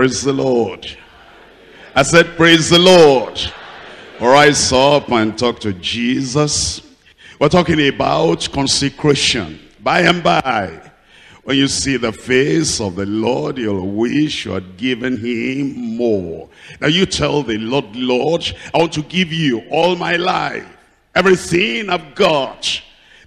Praise the Lord. I said, praise the Lord. Rise up and talk to Jesus. We're talking about consecration. By and by, when you see the face of the Lord, you'll wish you had given him more. Now you tell the Lord, Lord, I want to give you all my life, everything I've got.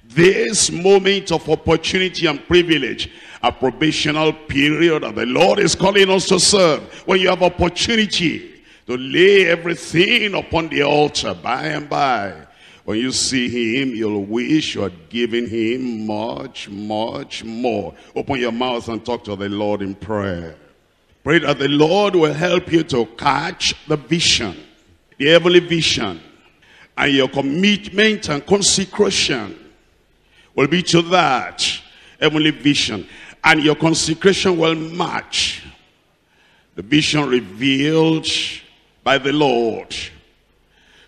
This moment of opportunity and privilege, a probational period that the Lord is calling us to serve. When you have opportunity to lay everything upon the altar by and by. When you see him, you'll wish you had given him much, much more. Open your mouth and talk to the Lord in prayer. Pray that the Lord will help you to catch the vision, the heavenly vision, and your commitment and consecration will be to that heavenly vision. And your consecration will match the vision revealed by the Lord.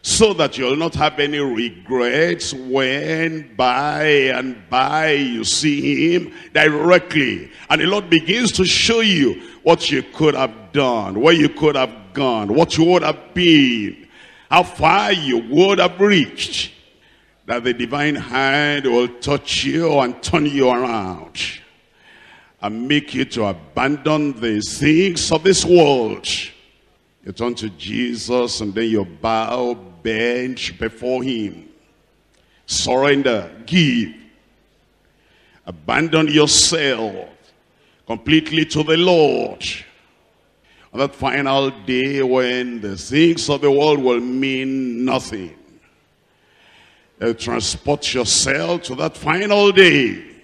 So that you'll not have any regrets when by and by you see him directly. And the Lord begins to show you what you could have done, where you could have gone, what you would have been, how far you would have reached. That the divine hand will touch you and turn you around and make you to abandon the things of this world. You turn to Jesus and then you bow, bend before him. Surrender, give. Abandon yourself completely to the Lord. On that final day when the things of the world will mean nothing. You transport yourself to that final day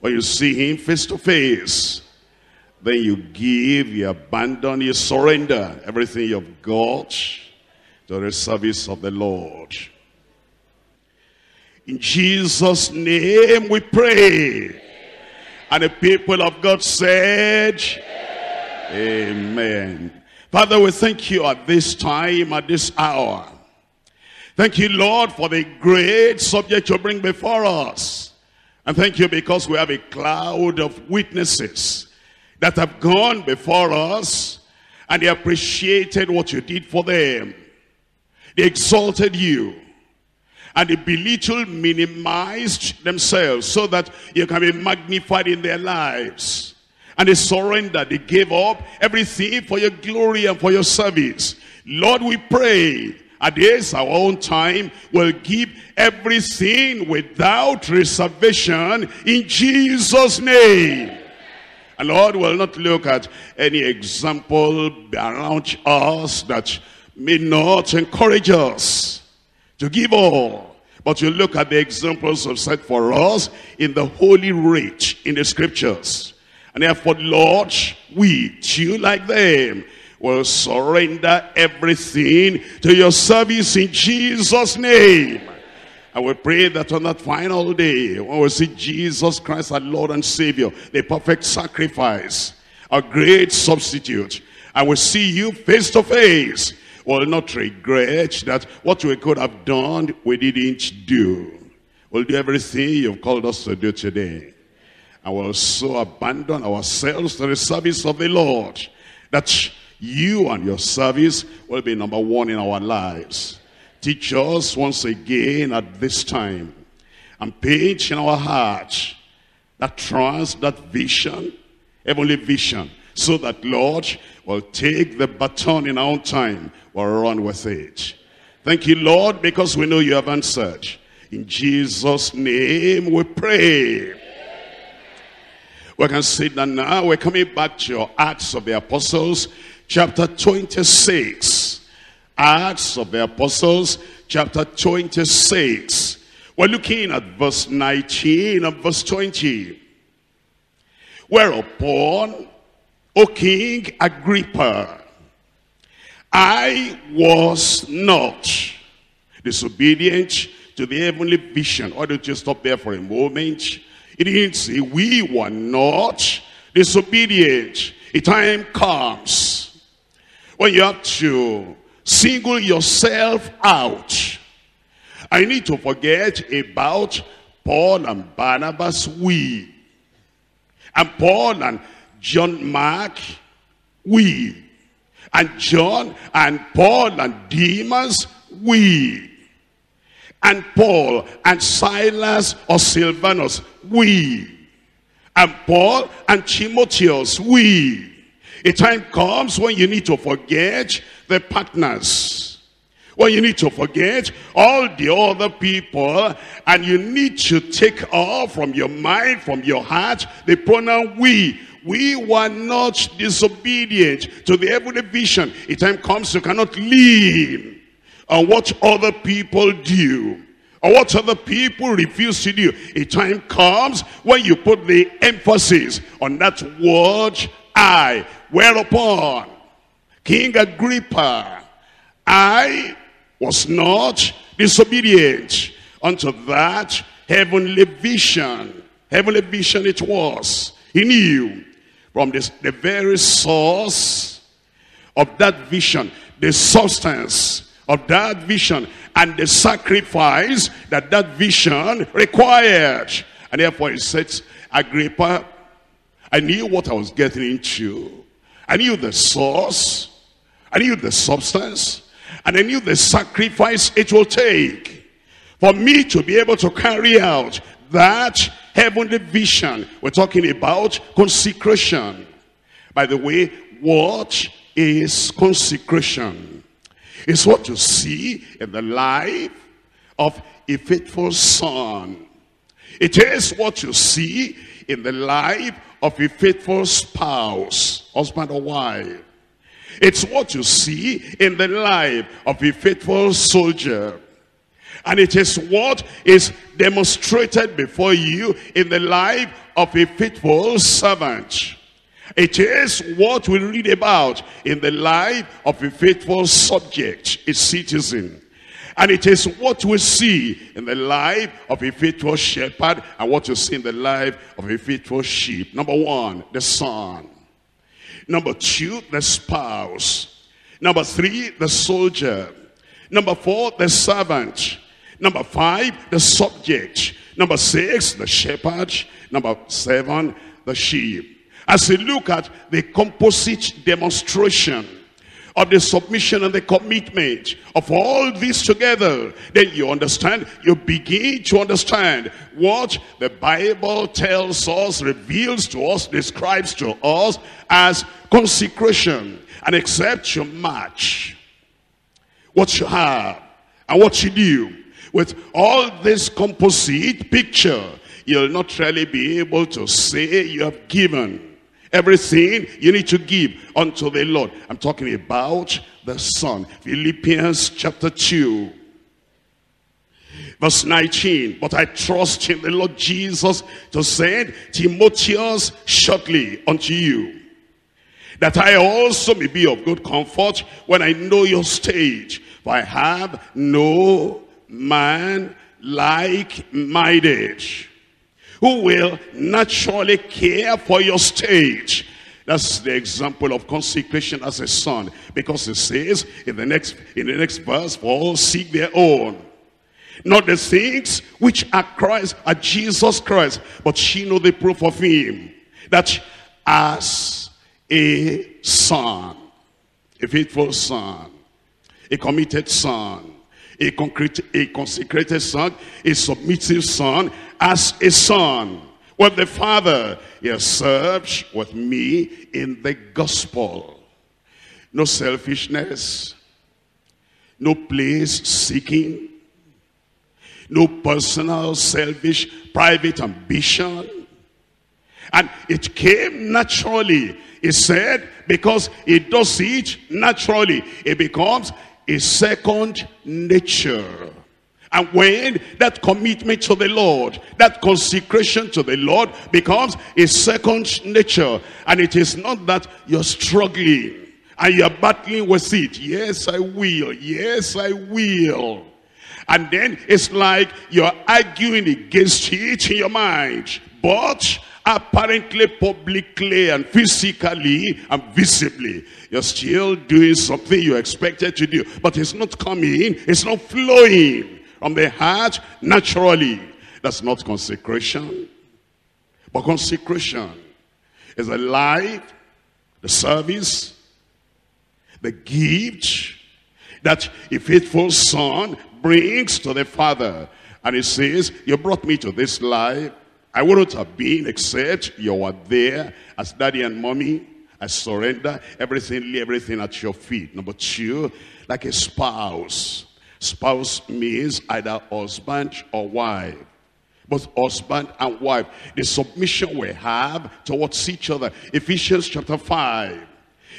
when you see him face to face, then you give, you abandon, you surrender everything you've got to the service of the Lord. In Jesus' name we pray. And the people of God said, Amen. Father, we thank you at this time, at this hour. Thank you, Lord, for the great subject you bring before us. And thank you because we have a cloud of witnesses that have gone before us and they appreciated what you did for them. They exalted you and they belittled, minimized themselves so that you can be magnified in their lives. And they surrendered, they gave up everything for your glory and for your service. Lord, we pray at this our own time will give everything without reservation in Jesus name. And Lord will not look at any example around us that may not encourage us to give all. But you look at the examples of set for us in the holy writ in the scriptures. And therefore Lord we too like them will surrender everything to your service in Jesus' name. I will pray that on that final day, when we see Jesus Christ our Lord and Savior, the perfect sacrifice, a great substitute, I will see you face to face, will not regret that what we could have done, we didn't do. We'll do everything you've called us to do today. And we'll so abandon ourselves to the service of the Lord that you and your service will be number one in our lives. Teach us once again at this time and paint in our hearts that trust, that vision, heavenly vision, so that Lord will take the baton in our own time, will run with it. Thank you, Lord, because we know you have answered. In Jesus' name we pray. We can sit down now. We're coming back to your Acts of the Apostles, chapter 26. Acts of the Apostles, chapter 26. We're looking at verse 19 and verse 20. Whereupon, O King Agrippa, I was not disobedient to the heavenly vision. Why don't you stop there for a moment? It didn't say we were not disobedient. A time comes when you have to single yourself out. I need to forget about Paul and Barnabas, we. And Paul and John Mark, we. And John and Paul and Demas, we. And Paul and Silas or Silvanus, we. And Paul and Timotheus, we. A time comes when you need to forget the partners. When you need to forget all the other people and you need to take off from your mind, from your heart, the pronoun we. We were not disobedient to the heavenly vision. A time comes you cannot live on what other people do or what other people refuse to do. A time comes when you put the emphasis on that word I. Whereupon King Agrippa, I was not disobedient unto that heavenly vision. Heavenly vision it was. He knew from this, the very source of that vision, the substance of that vision, and the sacrifice that that vision required. And therefore he said, Agrippa, I knew what I was getting into. I knew the source. I knew the substance. And I knew the sacrifice it will take for me to be able to carry out that heavenly vision. We're talking about consecration. By the way, what is consecration? It's what you see in the life of a faithful son. It is what you see in the life of a faithful spouse, husband or wife. It's what you see in the life of a faithful soldier. And it is what is demonstrated before you in the life of a faithful servant. It is what we read about in the life of a faithful subject, a citizen. And it is what we see in the life of a faithful shepherd and what you see in the life of a faithful sheep. Number one, the son. Number two, the spouse. Number three, the soldier. Number four, the servant. Number five, the subject. Number six, the shepherd. Number seven, the sheep. As we look at the composite demonstration of the submission and the commitment of all this together, then you understand, you begin to understand what the Bible tells us, reveals to us, describes to us as consecration. And except you match what you have and what you do with all this composite picture, you'll not really be able to say you have given Everything you need to give unto the Lord. I'm talking about the Son. Philippians chapter 2. Verse 19, but I trust in the Lord Jesus to send Timotheus shortly unto you, that I also may be of good comfort when I know your state. For I have no man like-minded who will naturally care for your state. That's the example of consecration as a son. Because it says in the next in the next verse, for all seek their own. Not the things which are Christ, are Jesus Christ, but she know the proof of him. That as a son, a faithful son, a committed son, a, concrete, a consecrated son, a submissive son, as a son. With the Father, he has served with me in the gospel. No selfishness, no place seeking, no personal, selfish, private ambition. And it came naturally. He said, because it does it naturally, it becomes a second nature. And when that commitment to the Lord, that consecration to the Lord becomes a second nature. And it is not that you're struggling and you're battling with it. Yes, I will. Yes, I will. And then it's like you're arguing against it in your mind. But apparently, publicly, and physically, and visibly, you're still doing something you're expected to do. But it's not coming, it's not flowing from the heart naturally. That's not consecration. But consecration is a life the service, the gift that a faithful son brings to the father. And he says, you brought me to this life. I wouldn't have been except you were there as daddy and mommy. I surrender everything, everything at your feet. Number two, like a spouse. Spouse means either husband or wife. Both husband and wife. The submission we have towards each other. Ephesians chapter 5.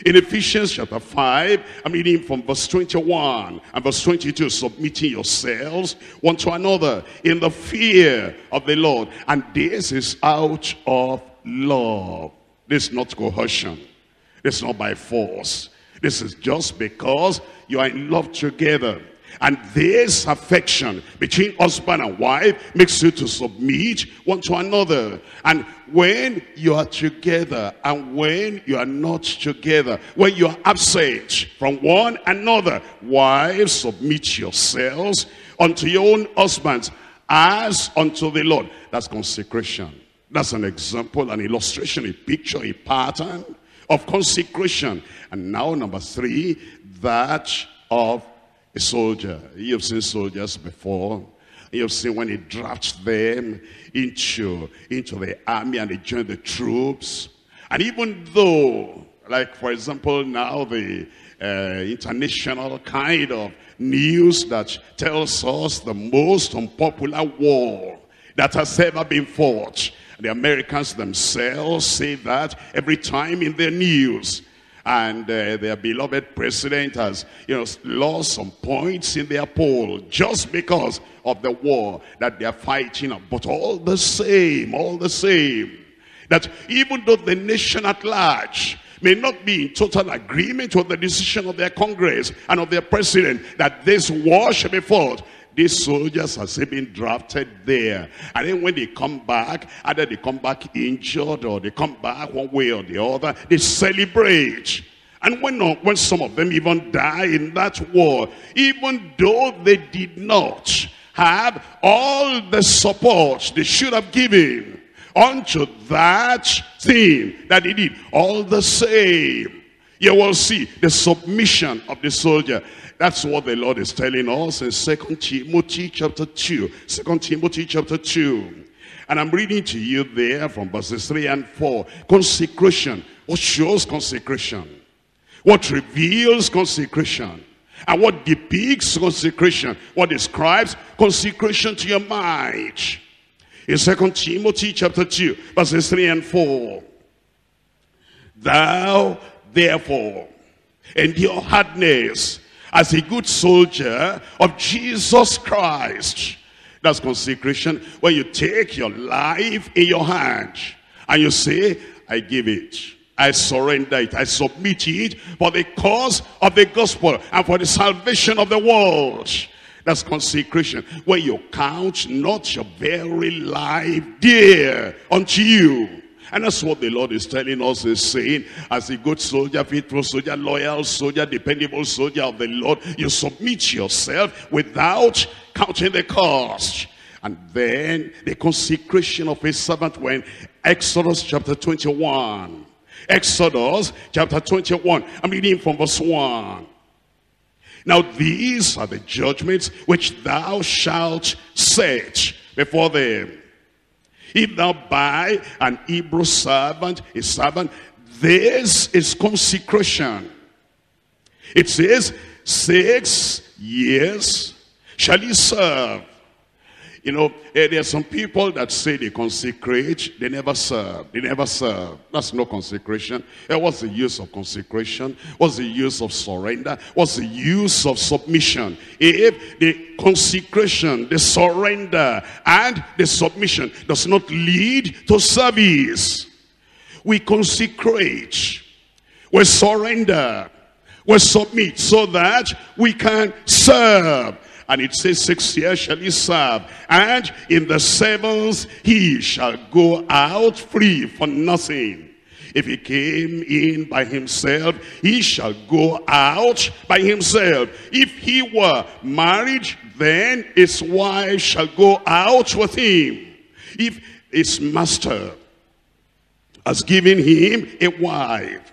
In Ephesians chapter 5, I'm reading from verse 21 and verse 22, submitting yourselves one to another in the fear of the Lord. And this is out of love. This is not coercion. This is not by force. This is just because you are in love together. And this affection between husband and wife makes you to submit one to another. And when you are together and when you are not together, when you are absent from one another, wives, submit yourselves unto your own husbands as unto the Lord. That's consecration. That's an example, an illustration, a picture, a pattern of consecration. And now number three, that of a soldier. You've seen soldiers before. You've seen when he drafts them into, into the army and they join the troops. And even though, like for example now the uh, international kind of news that tells us the most unpopular war that has ever been fought. The Americans themselves say that every time in their news and uh, their beloved president has you know lost some points in their poll just because of the war that they're fighting but all the same all the same that even though the nation at large may not be in total agreement with the decision of their congress and of their president that this war should be fought these soldiers are been drafted there. And then when they come back, either they come back injured or they come back one way or the other, they celebrate. And when, when some of them even die in that war, even though they did not have all the support they should have given unto that thing that they did, all the same, you will see the submission of the soldier. That's what the Lord is telling us in Second Timothy chapter 2. 2 Timothy chapter 2. And I'm reading to you there from verses 3 and 4. Consecration. What shows consecration? What reveals consecration? And what depicts consecration? What describes consecration to your mind? In 2 Timothy chapter 2, verses 3 and 4. Thou, therefore, endure hardness as a good soldier of Jesus Christ. That's consecration. When you take your life in your hand and you say, I give it. I surrender it. I submit it for the cause of the gospel and for the salvation of the world. That's consecration. When you count not your very life dear unto you and that's what the Lord is telling us is saying, as a good soldier, faithful soldier, loyal soldier, dependable soldier of the Lord, you submit yourself without counting the cost. And then the consecration of a servant when Exodus chapter 21. Exodus chapter 21. I'm reading from verse 1. Now these are the judgments which thou shalt set before them if thou buy an Hebrew servant, a servant, this is consecration. It says, six years shall he serve. You know, eh, there are some people that say they consecrate, they never serve. They never serve. That's no consecration. Eh, what's the use of consecration? What's the use of surrender? What's the use of submission? If the consecration, the surrender, and the submission does not lead to service, we consecrate, we surrender, we submit so that we can serve. And it says, six years shall he serve. And in the seventh, he shall go out free for nothing. If he came in by himself, he shall go out by himself. If he were married, then his wife shall go out with him. If his master has given him a wife,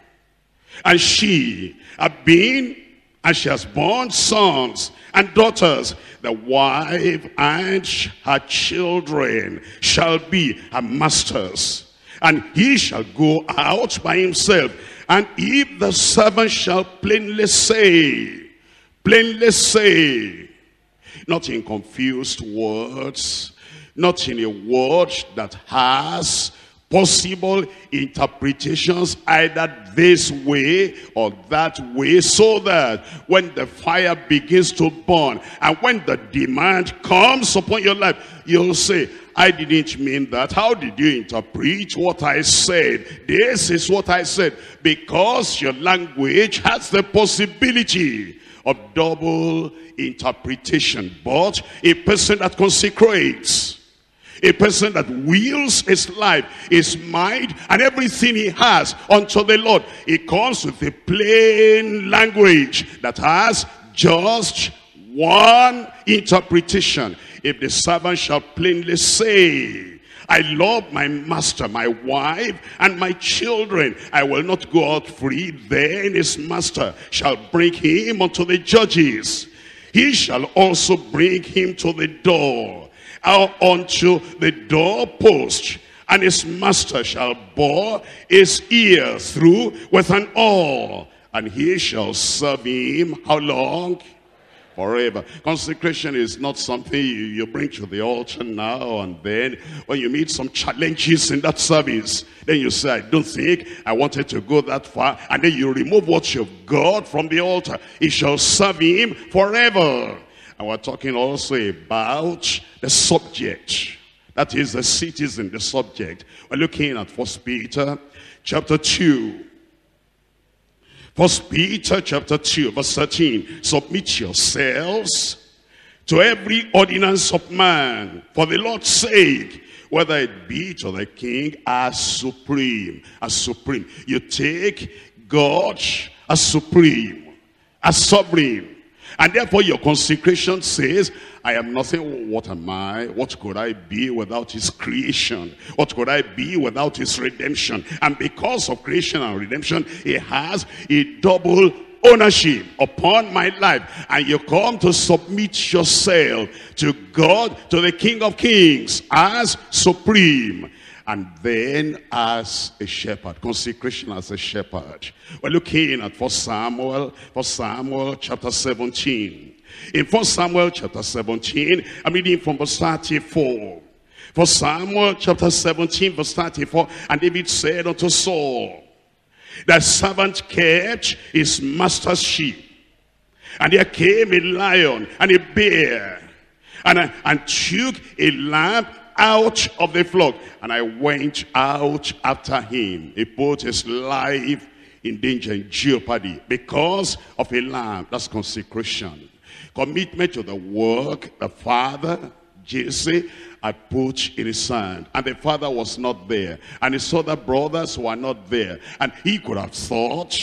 And she have been, and she has born sons and daughters. The wife and her children shall be her masters. And he shall go out by himself. And if the servant shall plainly say, plainly say, not in confused words, not in a word that has possible interpretations either this way or that way so that when the fire begins to burn and when the demand comes upon your life you'll say I didn't mean that. How did you interpret what I said? This is what I said. Because your language has the possibility of double interpretation. But a person that consecrates a person that wills his life, his mind, and everything he has unto the Lord. He comes with a plain language that has just one interpretation. If the servant shall plainly say, I love my master, my wife, and my children. I will not go out free. Then his master shall bring him unto the judges. He shall also bring him to the door out unto the doorpost and his master shall bore his ear through with an awl and he shall serve him how long? Forever. Consecration is not something you, you bring to the altar now and then. When you meet some challenges in that service then you say i don't think i wanted to go that far. And then you remove what you've got from the altar. He shall serve him forever and we're talking also about the subject. That is the citizen, the subject. We're looking at First Peter chapter 2. First Peter chapter 2 verse 13. Submit yourselves to every ordinance of man for the Lord's sake, whether it be to the king as supreme, as supreme. You take God as supreme, as sovereign. And therefore your consecration says, I am nothing. What am I? What could I be without his creation? What could I be without his redemption? And because of creation and redemption, he has a double ownership upon my life and you come to submit yourself to God to the King of Kings as supreme and then as a shepherd consecration as a shepherd. We're looking at first samuel first samuel chapter 17 in first samuel chapter 17 i'm reading from verse 34 for samuel chapter 17 verse 34 and david said unto saul the servant kept his master's sheep. And there came a lion and a bear and, and took a lamb out of the flock. And I went out after him. He put his life in danger, in jeopardy, because of a lamb. That's consecration. Commitment to the work the father, Jesse, had put in his hand. And the father was not there. And his other brothers were not there. And he could have thought,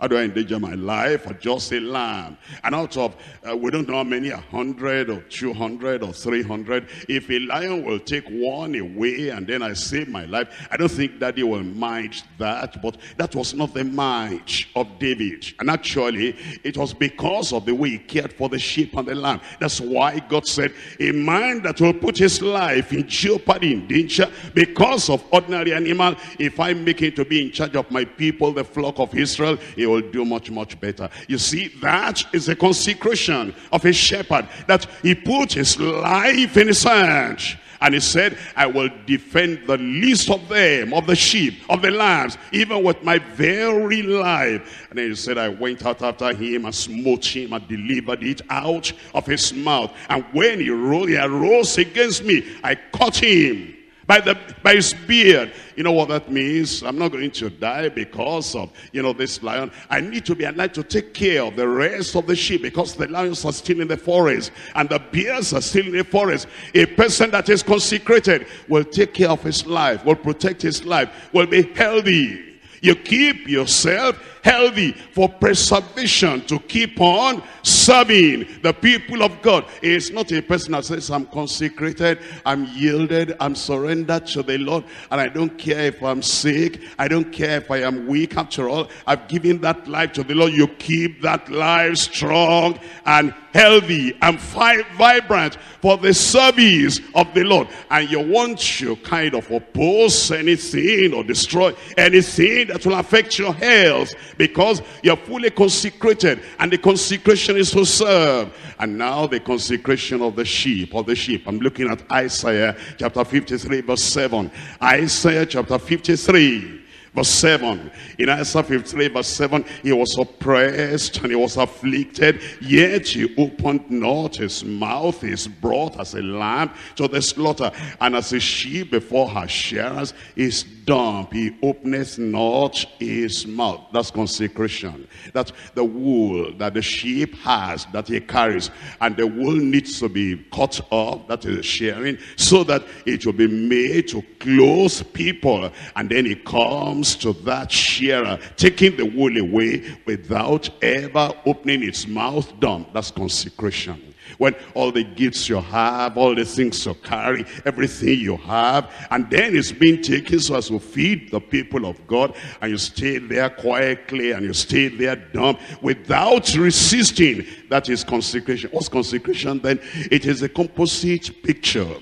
how do I endanger my life for just a lamb? And out of, uh, we don't know how many, a hundred or two hundred or three hundred. If a lion will take one away and then I save my life, I don't think daddy will mind that. But that was not the mind of David. And actually, it was because of the way he cared for the sheep and the lamb. That's why God said, a man that will put his life in jeopardy, in danger, because of ordinary animal, if I make him to be in charge of my people, the flock of Israel, will do much, much better. You see, that is a consecration of a shepherd that he put his life in his hand. And he said, I will defend the least of them, of the sheep, of the lambs, even with my very life. And then he said, I went out after him and smote him and delivered it out of his mouth. And when he rose, he arose against me. I caught him by, the, by his beard. You know what that means? I'm not going to die because of, you know, this lion. I need to be alive to take care of the rest of the sheep because the lions are still in the forest and the bears are still in the forest. A person that is consecrated will take care of his life, will protect his life, will be healthy. You keep yourself healthy for preservation to keep on serving the people of God. It's not a person that says, I'm consecrated, I'm yielded, I'm surrendered to the Lord, and I don't care if I'm sick, I don't care if I am weak. After all, I've given that life to the Lord. You keep that life strong and healthy and vibrant for the service of the Lord. And you want to kind of oppose anything or destroy anything that will affect your health because you're fully consecrated and the consecration is to serve. And now the consecration of the sheep, of the sheep. I'm looking at Isaiah chapter 53 verse 7. Isaiah chapter 53 Verse 7. In Isaiah 53 verse 7, he was oppressed and he was afflicted, yet he opened not his mouth. Is brought as a lamb to the slaughter, and as a sheep before her shearers is dumb. He openeth not his mouth. That's consecration. That's the wool that the sheep has, that he carries. And the wool needs to be cut off, that is sharing, so that it will be made to close people. And then he comes comes to that shearer, taking the wool away without ever opening its mouth dumb. That's consecration. When all the gifts you have, all the things you carry, everything you have, and then it's being taken so as to feed the people of God, and you stay there quietly, and you stay there dumb, without resisting. That is consecration. What's consecration then? It is a composite picture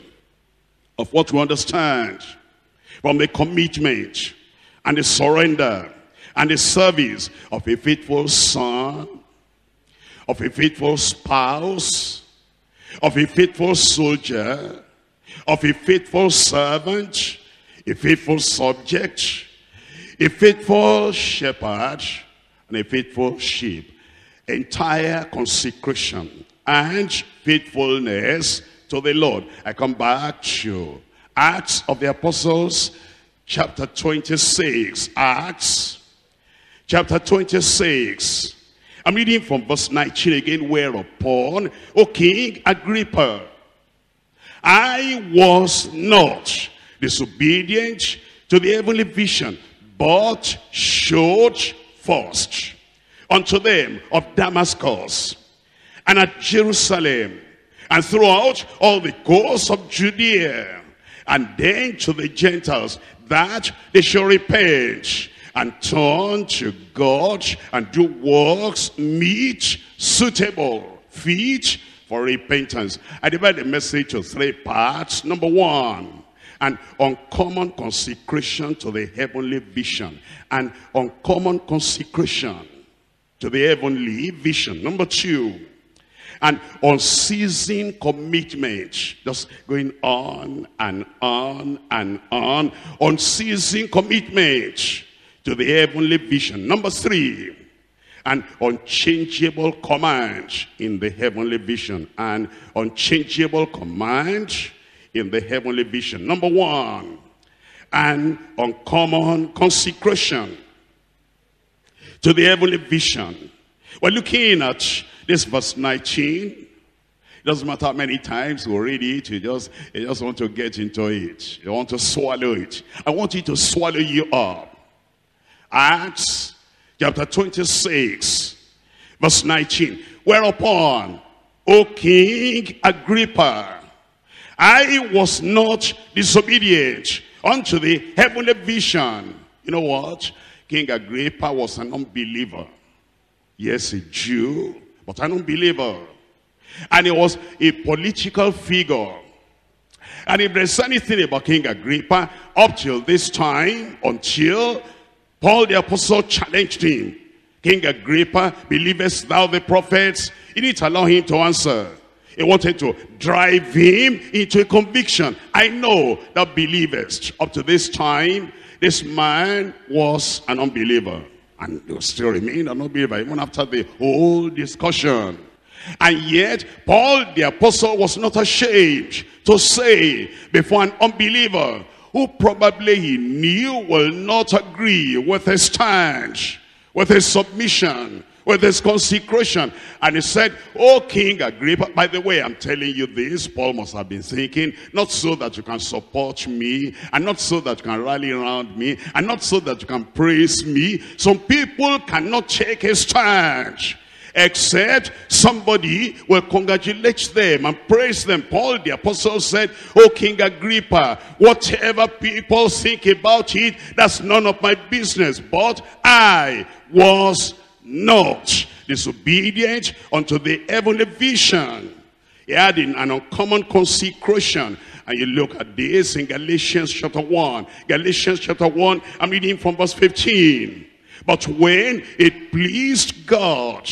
of what we understand from the commitment and the surrender and the service of a faithful son, of a faithful spouse, of a faithful soldier, of a faithful servant, a faithful subject, a faithful shepherd, and a faithful sheep. Entire consecration and faithfulness to the Lord. I come back to Acts of the Apostles chapter 26, Acts chapter 26. I'm reading from verse 19 again, whereupon, O King Agrippa, I was not disobedient to the heavenly vision, but showed first unto them of Damascus and at Jerusalem and throughout all the course of Judea and then to the Gentiles that they shall repent and turn to God and do works meet, suitable, fit for repentance. I divide the message to three parts. Number one, an uncommon consecration to the heavenly vision. An uncommon consecration to the heavenly vision. Number two, an unceasing commitment just going on and on and on unceasing commitment to the heavenly vision number three an unchangeable command in the heavenly vision an unchangeable command in the heavenly vision number one an uncommon consecration to the heavenly vision we're looking at this verse 19. It doesn't matter how many times we read it, you just, you just want to get into it. You want to swallow it. I want you to swallow you up. Acts chapter 26, verse 19. Whereupon, O King Agrippa, I was not disobedient unto the heavenly vision. You know what? King Agrippa was an unbeliever. Yes, a Jew, but an unbeliever. And he was a political figure. And if there's anything about King Agrippa, up till this time, until Paul the apostle challenged him, King Agrippa, believest thou the prophets? He didn't allow him to answer. He wanted to drive him into a conviction. I know that believest. Up to this time, this man was an unbeliever. And will still remain an unbeliever even after the whole discussion. And yet, Paul the apostle was not ashamed to say before an unbeliever who probably he knew will not agree with his stand, with his submission, with his consecration. And he said, Oh, King Agrippa, by the way, I'm telling you this, Paul must have been thinking, not so that you can support me, and not so that you can rally around me, and not so that you can praise me. Some people cannot take his stand except somebody will congratulate them and praise them. Paul the apostle said, Oh King Agrippa, whatever people think about it, that's none of my business. But I was not disobedient unto the heavenly vision. He had an uncommon consecration. And you look at this in Galatians chapter 1. Galatians chapter 1, I'm reading from verse 15. But when it pleased God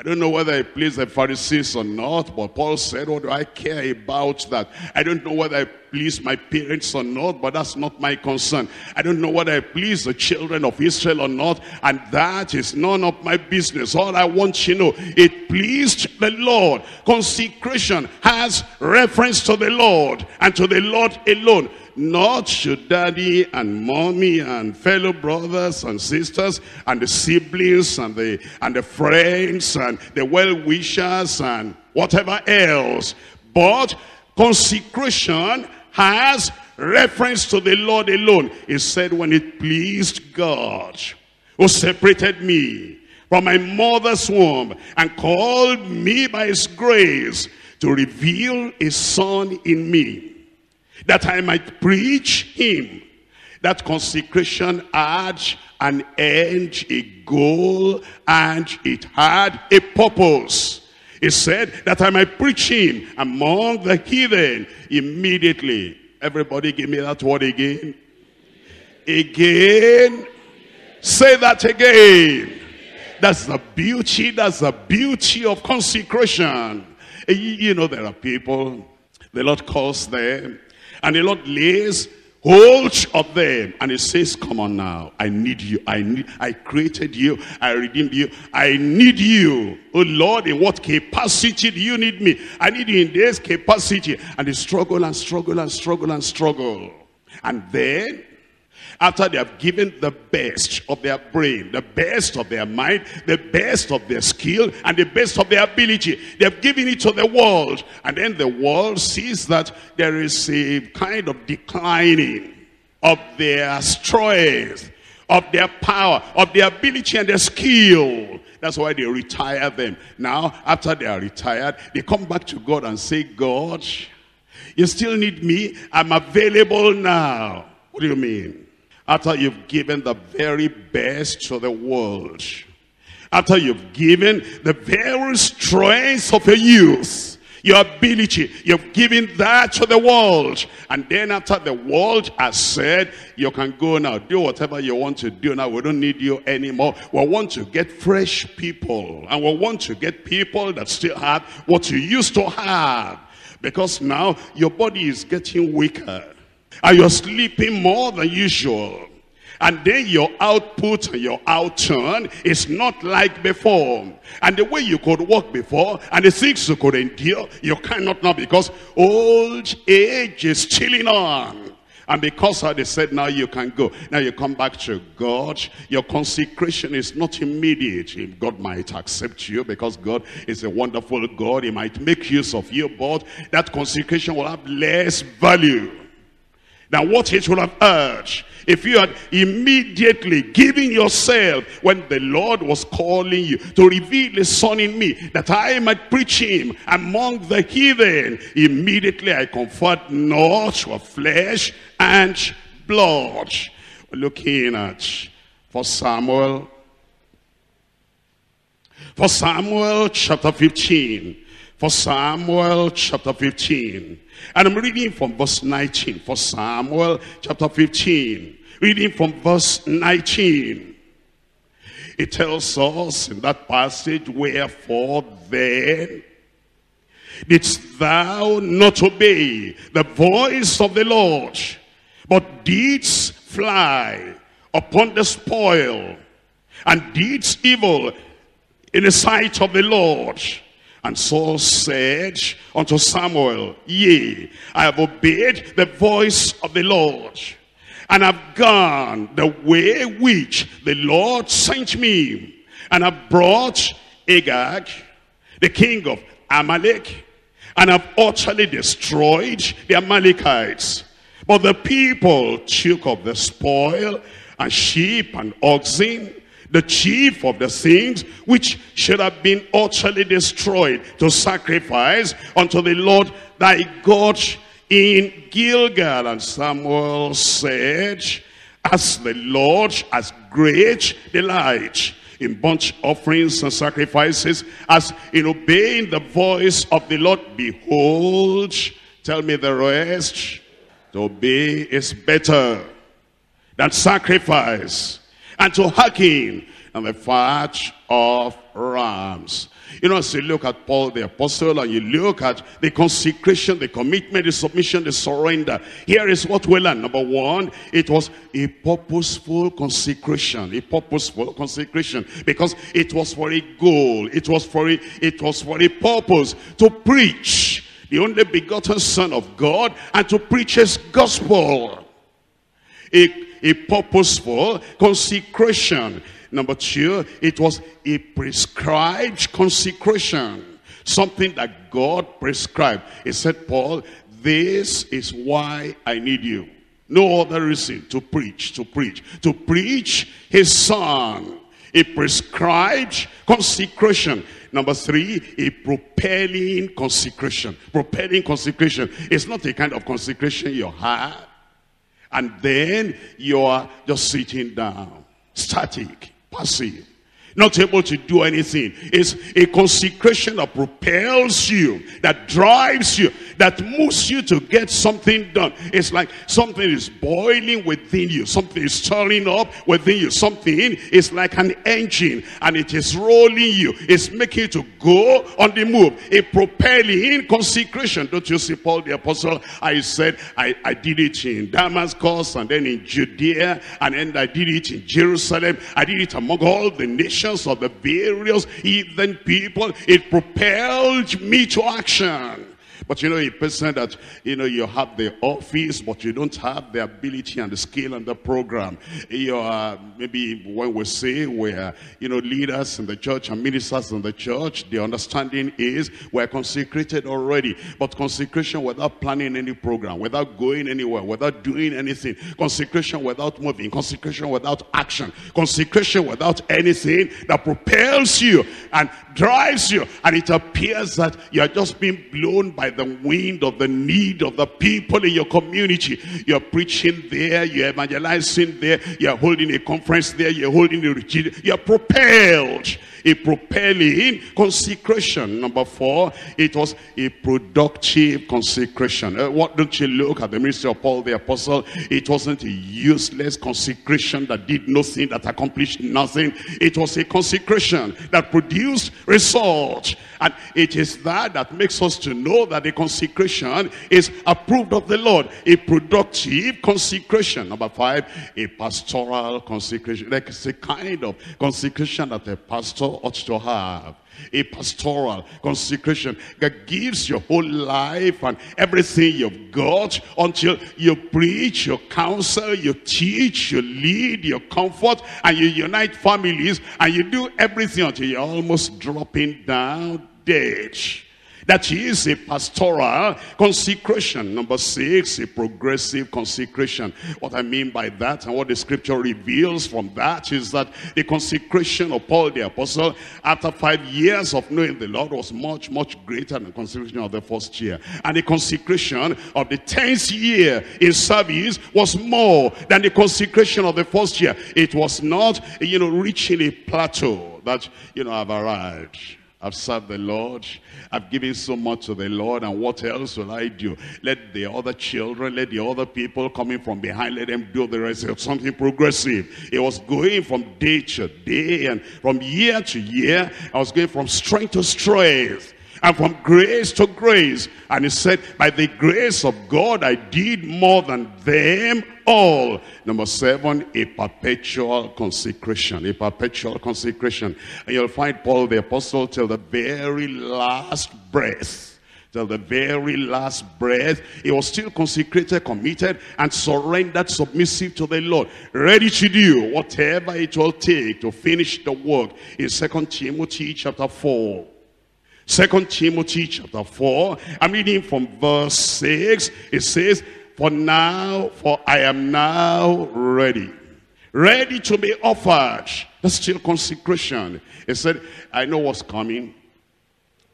I don't know whether it pleased the Pharisees or not, but Paul said, what do I care about that? I don't know whether I please my parents or not, but that's not my concern. I don't know whether I please the children of Israel or not, and that is none of my business. All I want you to know, it pleased the Lord. Consecration has reference to the Lord and to the Lord alone not to daddy and mommy and fellow brothers and sisters and the siblings and the and the friends and the well-wishers and whatever else. But consecration has reference to the Lord alone. He said when it pleased God who separated me from my mother's womb and called me by his grace to reveal his son in me that I might preach him. That consecration had an end, a goal, and it had a purpose. He said that I might preach him among the heathen immediately. Everybody give me that word again. Again. Say that again. That's the beauty, that's the beauty of consecration. Eh, you know there are people, the Lord calls them and the Lord lays hold of them and he says come on now. I need you. I need i created you. I redeemed you. I need you. Oh lord in what capacity do you need me? I need you in this capacity. And they struggle and struggle and struggle and struggle. And then after they have given the best of their brain, the best of their mind, the best of their skill, and the best of their ability. They have given it to the world. And then the world sees that there is a kind of declining of their strength, of their power, of their ability and their skill. That's why they retire them. Now, after they are retired, they come back to God and say, God, you still need me? I'm available now. What do you mean? After you've given the very best to the world, after you've given the very strength of your youth, your ability, you've given that to the world. And then after the world has said, you can go now, do whatever you want to do now. We don't need you anymore. We want to get fresh people. And we want to get people that still have what you used to have. Because now your body is getting weaker and you're sleeping more than usual. And then your output and your outturn is not like before. And the way you could walk before and the things you could endure, you cannot now because old age is chilling on. And because they said, now you can go. Now you come back to God. Your consecration is not immediate. God might accept you because God is a wonderful God. He might make use of you, but that consecration will have less value than what it would have urged if you had immediately given yourself when the Lord was calling you to reveal his son in me that I might preach him among the heathen immediately I comfort not with flesh and blood looking at for Samuel for Samuel chapter 15 for Samuel chapter 15. And I'm reading from verse 19 for Samuel chapter 15. Reading from verse 19. It tells us in that passage, Wherefore then didst thou not obey the voice of the Lord, but didst fly upon the spoil, and didst evil in the sight of the Lord, and Saul said unto Samuel, Yea, I have obeyed the voice of the Lord, and have gone the way which the Lord sent me. and have brought Agag, the king of Amalek, and have utterly destroyed the Amalekites. But the people took of the spoil, and sheep and oxen, the chief of the things which should have been utterly destroyed to sacrifice unto the Lord thy God in Gilgal. And Samuel said, as the Lord has great delight in burnt offerings and sacrifices, as in obeying the voice of the Lord, behold, tell me the rest, to obey is better than sacrifice, and to hearken and the fat of rams. You know, as you look at Paul the apostle and you look at the consecration, the commitment, the submission, the surrender. Here is what we learn. Number one, it was a purposeful consecration. A purposeful consecration. Because it was for a goal. It was for a, it was for a purpose. To preach the only begotten Son of God and to preach his gospel. A, a purposeful consecration. Number two, it was a prescribed consecration. Something that God prescribed. He said, Paul, this is why I need you. No other reason to preach, to preach, to preach his son. A prescribed consecration. Number three, a propelling consecration. Propelling consecration. It's not a kind of consecration you have. And then you are just sitting down. Static passive not able to do anything. It's a consecration that propels you, that drives you, that moves you to get something done. It's like something is boiling within you. Something is stirring up within you. Something is like an engine and it is rolling you. It's making you to go on the move. A propelling consecration. Don't you see Paul the apostle? I said, I, I did it in Damascus and then in Judea and then I did it in Jerusalem. I did it among all the nations of the various heathen people, it propelled me to action. But you know, a person that, you know, you have the office, but you don't have the ability and the skill and the program. You are, maybe when we say we're, you know, leaders in the church and ministers in the church, the understanding is we're consecrated already. But consecration without planning any program, without going anywhere, without doing anything. Consecration without moving, consecration without action, consecration without anything that propels you and drives you. And it appears that you are just being blown by the the wind of the need of the people in your community. You're preaching there, you're evangelizing there, you're holding a conference there, you're holding a retreat. You're propelled. A propelling consecration. Number four, it was a productive consecration. Uh, what don't you look at the ministry of Paul the apostle? It wasn't a useless consecration that did nothing, that accomplished nothing. It was a consecration that produced results. And it is that that makes us to know that the consecration is approved of the Lord. A productive consecration. Number five, a pastoral consecration. It's a kind of consecration that a pastor ought to have a pastoral consecration that gives your whole life and everything you've got until you preach, you counsel, you teach, you lead, you comfort, and you unite families, and you do everything until you're almost dropping down dead. That is a pastoral consecration. Number six, a progressive consecration. What I mean by that and what the scripture reveals from that is that the consecration of Paul the apostle after five years of knowing the Lord was much, much greater than the consecration of the first year. And the consecration of the tenth year in service was more than the consecration of the first year. It was not, you know, reaching a plateau that, you know, I've arrived. I've served the Lord. I've given so much to the Lord. And what else will I do? Let the other children, let the other people coming from behind, let them do the rest of something progressive. It was going from day to day and from year to year. I was going from strength to strength and from grace to grace. And he said, by the grace of God, I did more than them all. Number seven, a perpetual consecration. A perpetual consecration. And you'll find Paul the apostle till the very last breath till the very last breath. He was still consecrated, committed, and surrendered, submissive to the Lord, ready to do whatever it will take to finish the work. In Second Timothy chapter 4. Second Timothy chapter 4, I'm reading from verse 6. It says, For now, for I am now ready. Ready to be offered. That's still consecration. He said, I know what's coming.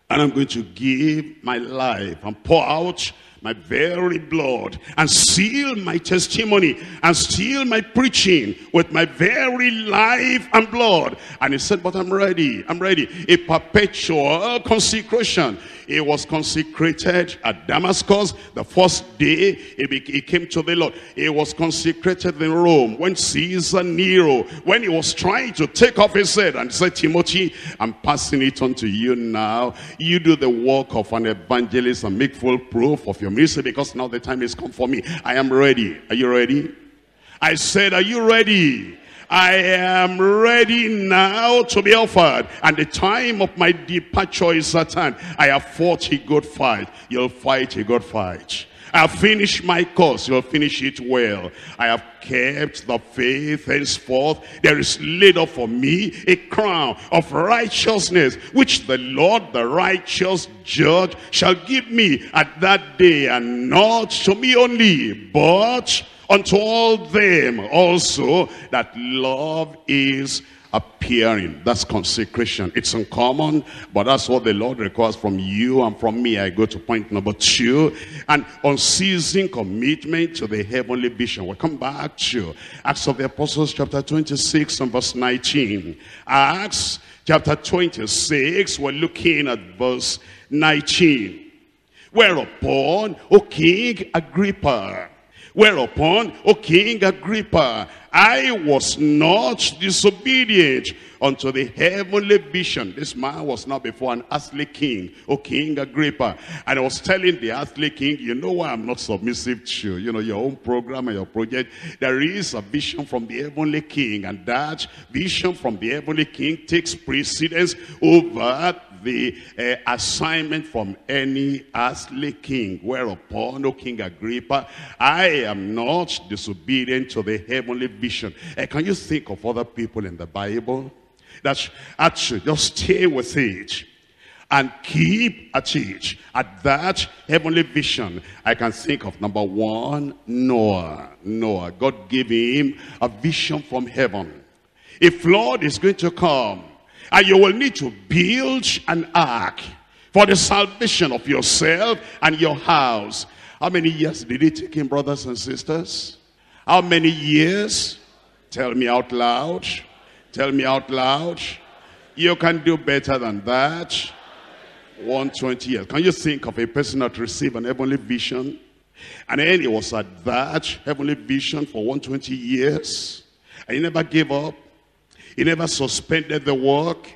And I'm going to give my life and pour out my very blood and seal my testimony and seal my preaching with my very life and blood. And he said, but I'm ready, I'm ready. A perpetual consecration. He was consecrated at Damascus the first day he, came to the Lord. He was consecrated in Rome when Caesar Nero, when he was trying to take off his head and said, Timothy, I'm passing it on to you now. You do the work of an evangelist and make full proof of your ministry because now the time has come for me. I am ready. Are you ready? I said, are you ready? I am ready now to be offered. And the time of my departure is at hand. I have fought a good fight. You'll fight a good fight. I have finished my course. You'll finish it well. I have kept the faith henceforth. There is laid up for me a crown of righteousness, which the Lord, the righteous judge, shall give me at that day, and not to me only, but unto all them also that love is appearing. That's consecration. It's uncommon, but that's what the Lord requires from you and from me. I go to point number two. And unceasing commitment to the heavenly vision. We'll come back to Acts of the Apostles chapter 26 and verse 19. Acts chapter 26, we're looking at verse 19. Whereupon, O King Agrippa, Whereupon, O King Agrippa, I was not disobedient unto the heavenly vision. This man was not before an earthly king, O King Agrippa. And I was telling the earthly king, you know why I'm not submissive to, you know, your own program and your project. There is a vision from the heavenly king, and that vision from the heavenly king takes precedence over the uh, assignment from any earthly king. Whereupon, O King Agrippa, I am not disobedient to the heavenly vision. Uh, can you think of other people in the Bible that actually just stay with it? and keep at it, at that heavenly vision. I can think of number one, Noah. Noah, God gave him a vision from heaven. A flood is going to come. And you will need to build an ark for the salvation of yourself and your house. How many years did it take him, brothers and sisters? How many years? Tell me out loud. Tell me out loud. You can do better than that. 120 years. Can you think of a person that received an heavenly vision? And then he was at that heavenly vision for 120 years. And he never gave up. He never suspended the work.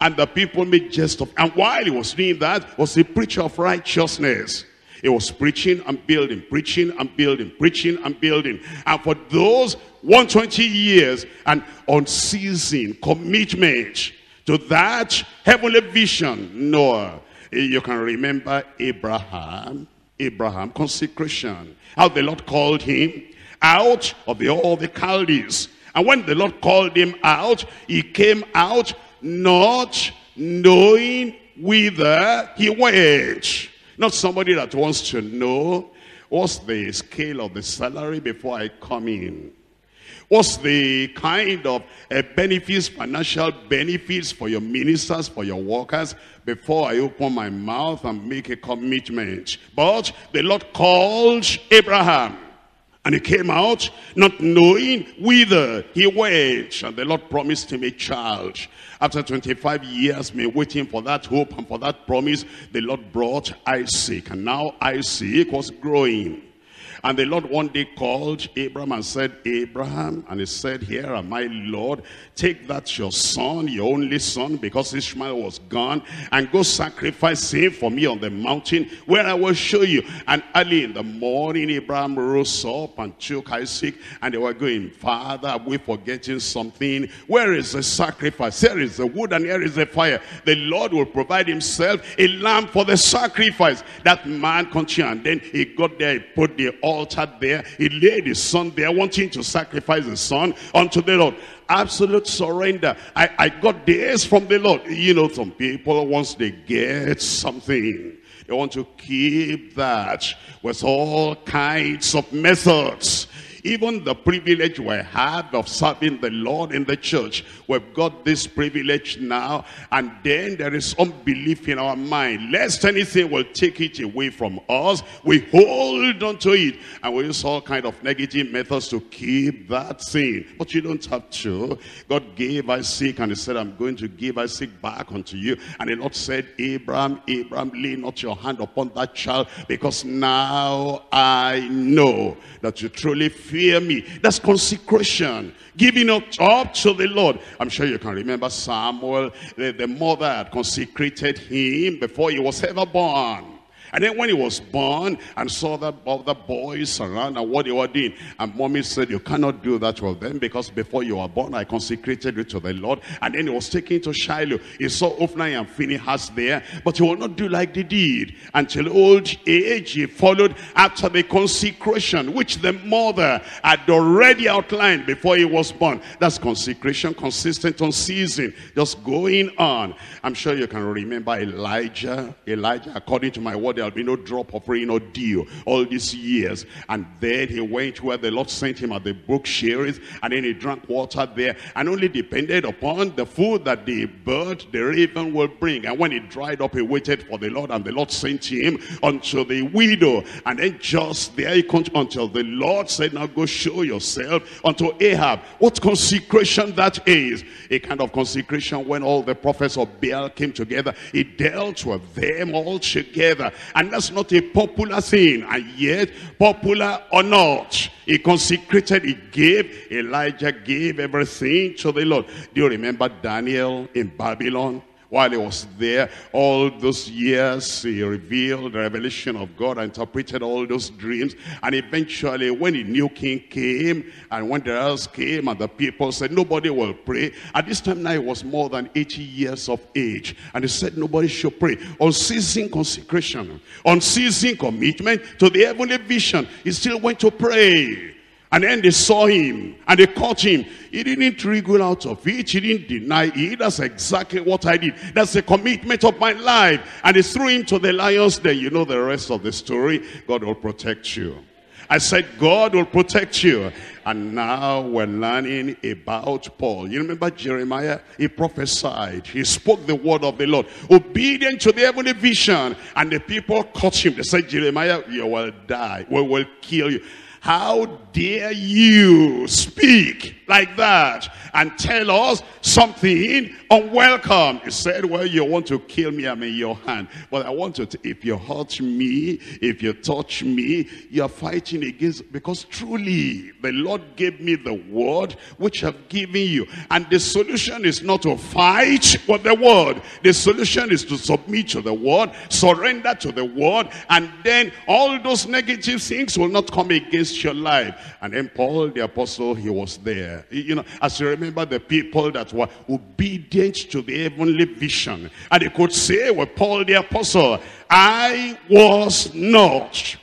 And the people made jest of And while he was doing that, was a preacher of righteousness. He was preaching and building, preaching and building, preaching and building. And for those 120 years, an unceasing commitment to that heavenly vision, Noah. You can remember Abraham, Abraham, consecration. How the Lord called him out of the, all the Chaldees and when the Lord called him out, he came out not knowing whither he went. Not somebody that wants to know what's the scale of the salary before I come in. What's the kind of uh, benefits, financial benefits for your ministers, for your workers, before I open my mouth and make a commitment? But the Lord called Abraham. And he came out not knowing whither he went. And the Lord promised him a child. After 25 years, me waiting for that hope and for that promise, the Lord brought Isaac. And now Isaac was growing. And the Lord one day called Abraham and said, Abraham, and he said, here am I, Lord. Take that your son, your only son, because Ishmael was gone, and go sacrifice him for me on the mountain where I will show you. And early in the morning, Abraham rose up and took Isaac, and they were going, Father, are we forgetting something? Where is the sacrifice? Here is the wood, and here is the fire. The Lord will provide himself a lamb for the sacrifice. That man continued, and then he got there, he put the altar there, he laid his son there, wanting to sacrifice his son unto the Lord absolute surrender. I, I got this from the Lord. You know, some people, once they get something, they want to keep that with all kinds of methods. Even the privilege we have of serving the Lord in the church, we've got this privilege now, and then there is unbelief in our mind. Lest anything will take it away from us, we hold on to it, and we use all kind of negative methods to keep that thing. But you don't have to. God gave Isaac, and he said, I'm going to give Isaac back unto you. And the Lord said, Abraham, Abraham, lay not your hand upon that child, because now I know that you truly fear me. That's consecration. Giving up, up to the Lord. I'm sure you can remember Samuel. The, the mother had consecrated him before he was ever born. And then when he was born and saw the other boys around and what they were doing, and mommy said, you cannot do that with them because before you were born, I consecrated you to the Lord. And then he was taken to Shiloh. He saw Hophni and Phinehas there, but he will not do like they did. Until old age, he followed after the consecration, which the mother had already outlined before he was born. That's consecration, consistent on season, just going on. I'm sure you can remember Elijah. Elijah, according to my word, there'll be no drop of rain or dew all these years. And then he went where the Lord sent him at the brook Cherith, and then he drank water there, and only depended upon the food that the bird, the raven will bring. And when it dried up, he waited for the Lord, and the Lord sent him unto the widow. And then just there he continued until the Lord said, now go show yourself unto Ahab. What consecration that is. A kind of consecration when all the prophets of Baal came together. He dealt with them all together. And that's not a popular thing. And yet, popular or not, he consecrated, he gave. Elijah gave everything to the Lord. Do you remember Daniel in Babylon? While he was there, all those years, he revealed the revelation of God, interpreted all those dreams. And eventually, when the new king came, and when the else came, and the people said, nobody will pray. At this time now, he was more than 80 years of age. And he said, nobody should pray. Unceasing consecration, unceasing commitment to the heavenly vision. He still went to pray. And then they saw him and they caught him. He didn't wriggle out of it. He didn't deny it. That's exactly what I did. That's the commitment of my life. And they threw him to the lions. Then you know the rest of the story. God will protect you. I said, God will protect you. And now we're learning about Paul. You remember Jeremiah? He prophesied. He spoke the word of the Lord. Obedient to the heavenly vision. And the people caught him. They said, Jeremiah, you will die. We will kill you. How dare you speak like that and tell us something unwelcome? He said, well, you want to kill me, I'm in your hand. But I want to, if you hurt me, if you touch me, you're fighting against, because truly the Lord gave me the word which I've given you. And the solution is not to fight with the word. The solution is to submit to the word, surrender to the word, and then all those negative things will not come against your life. And then Paul the apostle, he was there. You know, as you remember the people that were obedient to the heavenly vision. And they could say with Paul the apostle, I was not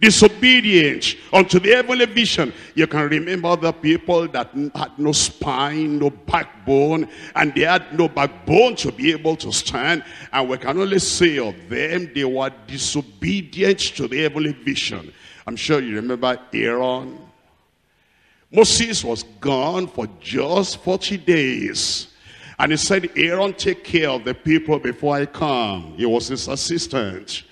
disobedient unto the heavenly vision. You can remember the people that had no spine, no backbone, and they had no backbone to be able to stand. And we can only say of them, they were disobedient to the heavenly vision. I'm sure you remember Aaron. Moses was gone for just 40 days. And he said, Aaron, take care of the people before I come. He was his assistant.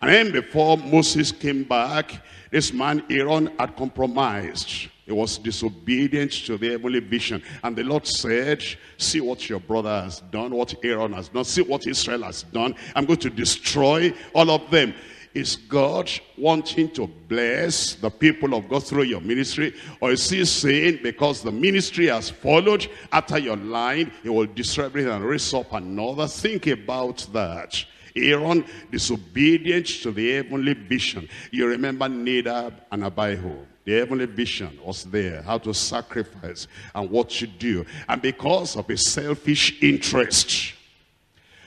And then before Moses came back, this man Aaron had compromised. He was disobedient to the heavenly vision. And the Lord said, see what your brother has done, what Aaron has done, see what Israel has done. I'm going to destroy all of them. Is God wanting to bless the people of God through your ministry? Or is he saying because the ministry has followed after your line, he will destroy everything and raise up another? Think about that. Aaron disobedient to the heavenly vision. You remember Nadab and Abihu. The heavenly vision was there, how to sacrifice and what to do. And because of a selfish interest,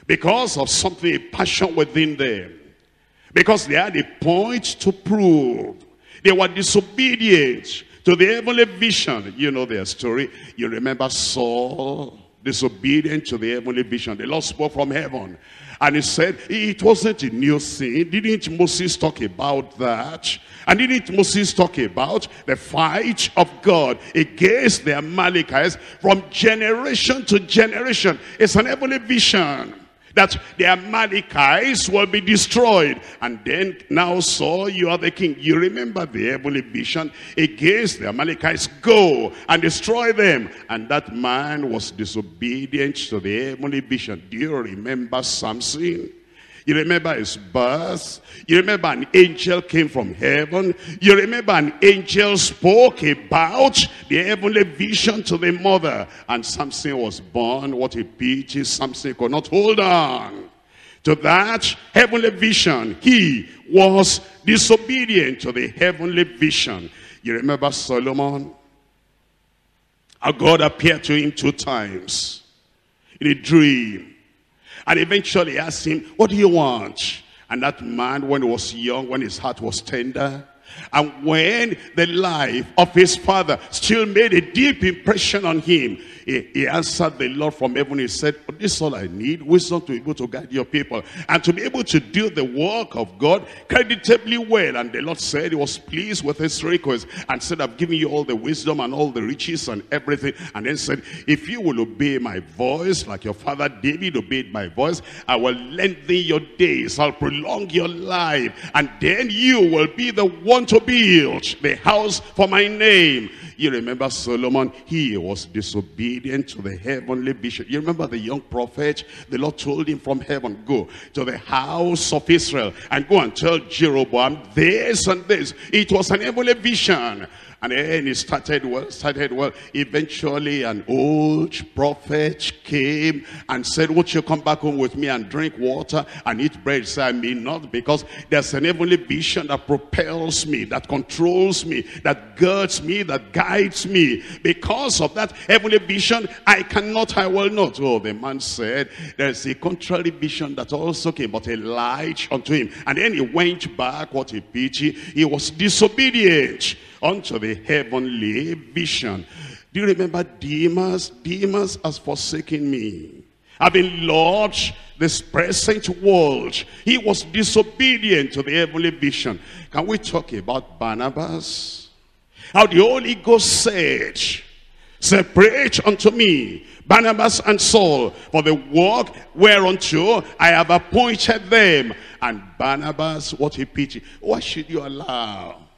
because of something, a passion within them, because they had a point to prove, they were disobedient to the heavenly vision. You know their story. You remember Saul, disobedient to the heavenly vision. The Lord spoke from heaven and he said, it wasn't a new thing. Didn't Moses talk about that? And didn't Moses talk about the fight of God against the Amalekites from generation to generation? It's an heavenly vision that the Amalekites will be destroyed. And then now Saul, you are the king. You remember the heavenly vision against the Amalekites. Go and destroy them. And that man was disobedient to the heavenly vision. Do you remember Samson? You remember his birth. You remember an angel came from heaven. You remember an angel spoke about the heavenly vision to the mother. And Samson was born. What a pity. Samson could not hold on to that heavenly vision. He was disobedient to the heavenly vision. You remember Solomon? Our God appeared to him two times in a dream. And eventually asked him, what do you want? And that man, when he was young, when his heart was tender, and when the life of his father still made a deep impression on him, he, he answered the Lord from heaven. He said, this is all I need, wisdom to be able to guide your people and to be able to do the work of God creditably well. And the Lord said he was pleased with his request and said, I've given you all the wisdom and all the riches and everything. And then said, if you will obey my voice like your father David obeyed my voice, I will lengthen your days. I'll prolong your life. And then you will be the one to build the house for my name. You remember Solomon, he was disobedient to the heavenly vision. You remember the young prophet, the Lord told him from heaven, go to the house of Israel and go and tell Jeroboam this and this. It was an heavenly vision. And then he started well, started well. Eventually an old prophet came and said, won't you come back home with me and drink water and eat bread? So I mean not because there's an heavenly vision that propels me, that controls me, that girds me, that guides me. Because of that heavenly vision, I cannot, I will not. Oh, the man said, there's a contrary vision that also came, but a light unto him. And then he went back, what a pity. He was disobedient unto the heavenly vision. Do you remember Demas? Demas has forsaken me. Having loved this present world, he was disobedient to the heavenly vision. Can we talk about Barnabas? How the Holy Ghost said, Separate unto me Barnabas and Saul for the work whereunto I have appointed them. And Barnabas, what a pity. Why should you allow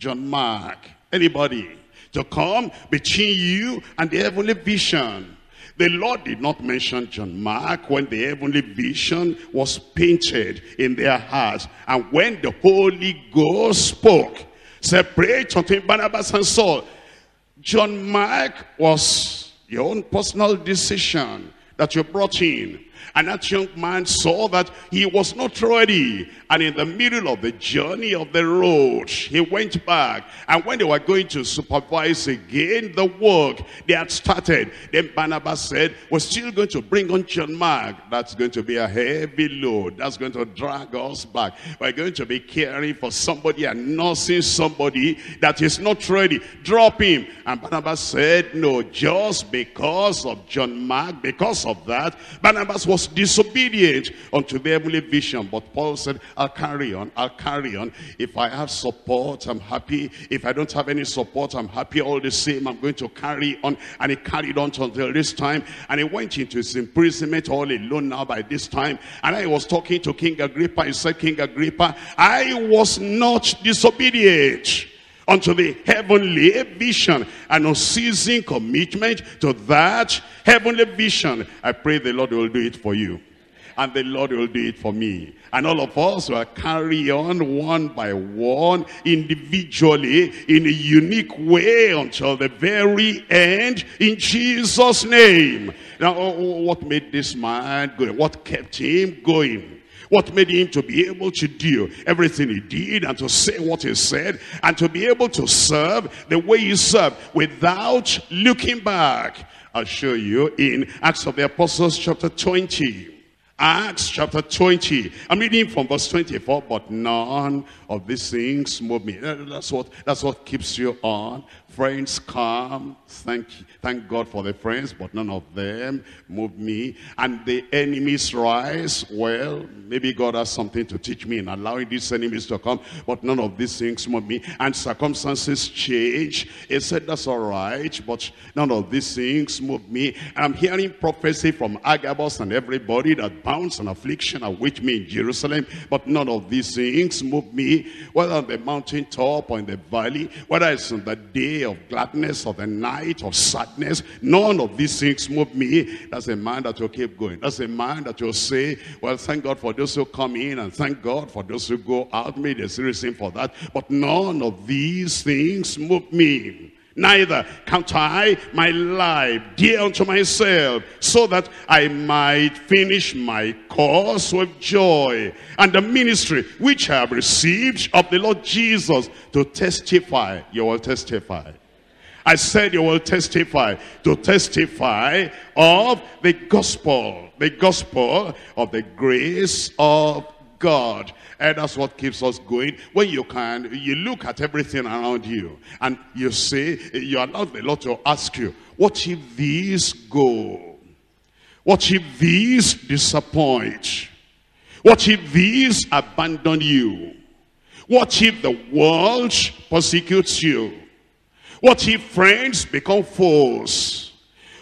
John Mark, anybody, to come between you and the heavenly vision. The Lord did not mention John Mark when the heavenly vision was painted in their hearts. And when the Holy Ghost spoke, separate unto Barnabas and Saul. John Mark was your own personal decision that you brought in. And that young man saw that he was not ready. And in the middle of the journey of the road, he went back. And when they were going to supervise again the work they had started, then Barnabas said, we're still going to bring on John Mark. That's going to be a heavy load. That's going to drag us back. We're going to be caring for somebody and nursing somebody that is not ready. Drop him. And Barnabas said, no, just because of John Mark, because of that, Barnabas was disobedient unto the heavenly vision. But Paul said, I'll carry on, I'll carry on. If I have support, I'm happy. If I don't have any support, I'm happy all the same. I'm going to carry on. And he carried on until this time. And he went into his imprisonment all alone now by this time. And I was talking to King Agrippa. He said, King Agrippa, I was not disobedient unto the heavenly vision and unceasing commitment to that heavenly vision. I pray the Lord will do it for you. and the Lord will do it for me. And all of us will carry on one by one, individually, in a unique way until the very end, in Jesus' name. Now, what made this man go? What kept him going? What made him to be able to do everything he did and to say what he said and to be able to serve the way he served without looking back. I'll show you in Acts of the Apostles chapter 20. Acts chapter 20. I'm reading from verse 24, but none of these things move me. That's what, that's what keeps you on. Friends come, thank, thank God for the friends, but none of them move me. And the enemies rise, well, maybe God has something to teach me in allowing these enemies to come, but none of these things move me. And circumstances change. He said, that's all right, but none of these things move me. I'm hearing prophecy from Agabus and everybody that bounds and affliction await me in Jerusalem, but none of these things move me, whether on the mountaintop or in the valley, whether it's in the day of gladness, of the night, of sadness. None of these things move me. That's a man that will keep going. That's a man that will say, well, thank God for those who come in and thank God for those who go out. Made a serious thing for that. But none of these things move me. Neither count I my life dear unto myself, so that I might finish my course with joy, and the ministry which I have received of the Lord Jesus to testify. You will testify. I said you will testify, to testify of the gospel, the gospel of the grace of God. And that's what keeps us going. When you can, you look at everything around you and you say, you allow the Lord to ask you, what if these go? What if these disappoint? What if these abandon you? What if the world persecutes you? What if friends become foes?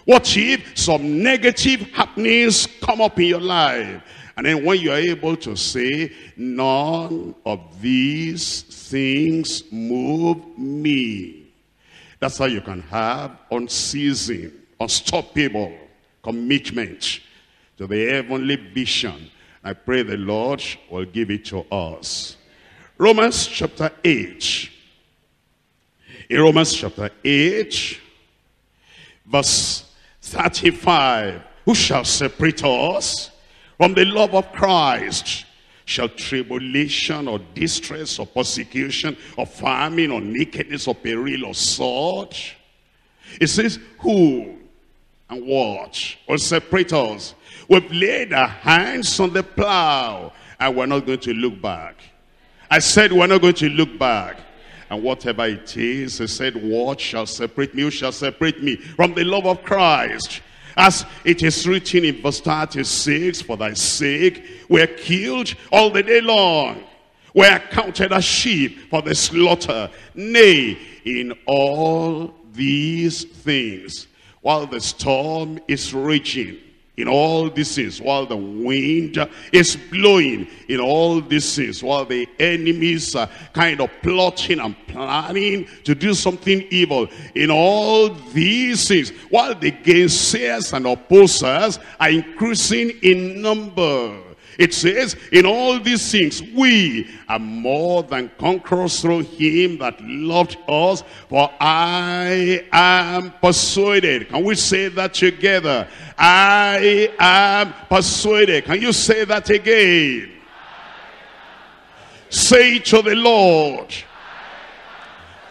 What if some negative happenings come up in your life? And then when you are able to say, none of these things move me. That's how you can have unceasing, unstoppable commitment to the heavenly vision. I pray the Lord will give it to us. Romans chapter 8. In Romans chapter 8, verse 35. Who shall separate us from the love of Christ shall tribulation or distress or persecution or famine or nakedness or peril or sword. It says, who and what will separate us? We've laid our hands on the plow and we're not going to look back. I said we're not going to look back. And whatever it is, he said, what shall separate me? Who shall separate me from the love of Christ? As it is written in verse 36, for thy sake we're killed all the day long. We're counted as sheep for the slaughter. Nay, in all these things, while the storm is raging, in all these things, while the wind is blowing, in all these things, while the enemies are kind of plotting and planning to do something evil, in all these things, while the gainsayers and opposers are increasing in number, it says, in all these things, we are more than conquerors through him that loved us. For I am persuaded. Can we say that together? I am persuaded. Can you say that again? Say to the Lord.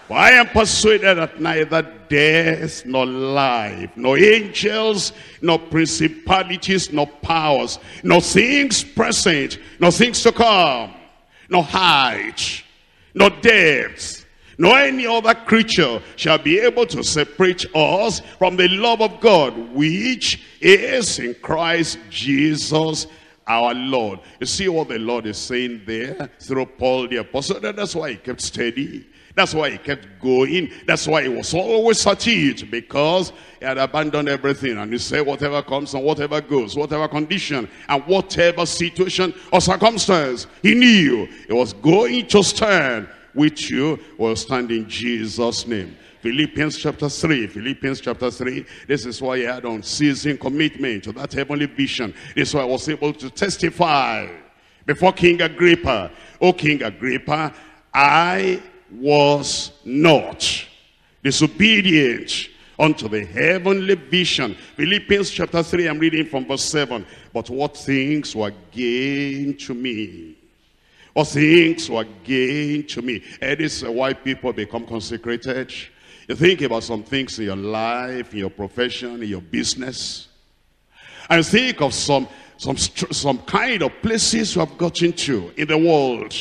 For I am persuaded that neither death, nor life, nor angels, nor principalities, nor powers, nor things present, nor things to come, nor height, nor depth, nor any other creature shall be able to separate us from the love of God, which is in Christ Jesus our Lord. You see what the Lord is saying there through Paul the apostle. That's why he kept steady. That's why he kept going. That's why he was always at it because he had abandoned everything. And he said, whatever comes and whatever goes, whatever condition and whatever situation or circumstance, he knew he was going to stand with you will stand in Jesus' name. Philippians chapter 3. Philippians chapter 3. This is why he had unceasing commitment to that heavenly vision. This is why I was able to testify before King Agrippa. Oh, King Agrippa, I was not disobedient unto the heavenly vision. Philippians chapter 3, I'm reading from verse 7. But what things were gain to me? What things were gain to me? And this is why people become consecrated. You think about some things in your life, in your profession, in your business. And think of some, some, some kind of places you have gotten to in the world.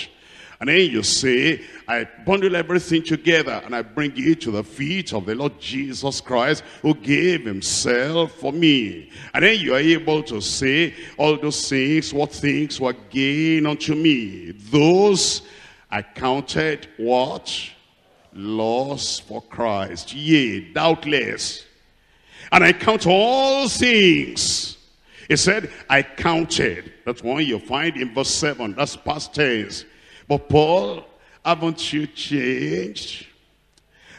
And then you say, I bundle everything together and I bring it to the feet of the Lord Jesus Christ who gave himself for me. And then you are able to say all those things, what things were gain unto me. Those I counted what? Loss for Christ. Yea, doubtless. And I count all things. He said, I counted. That's one you find in verse 7. That's past tense. But Paul, haven't you changed?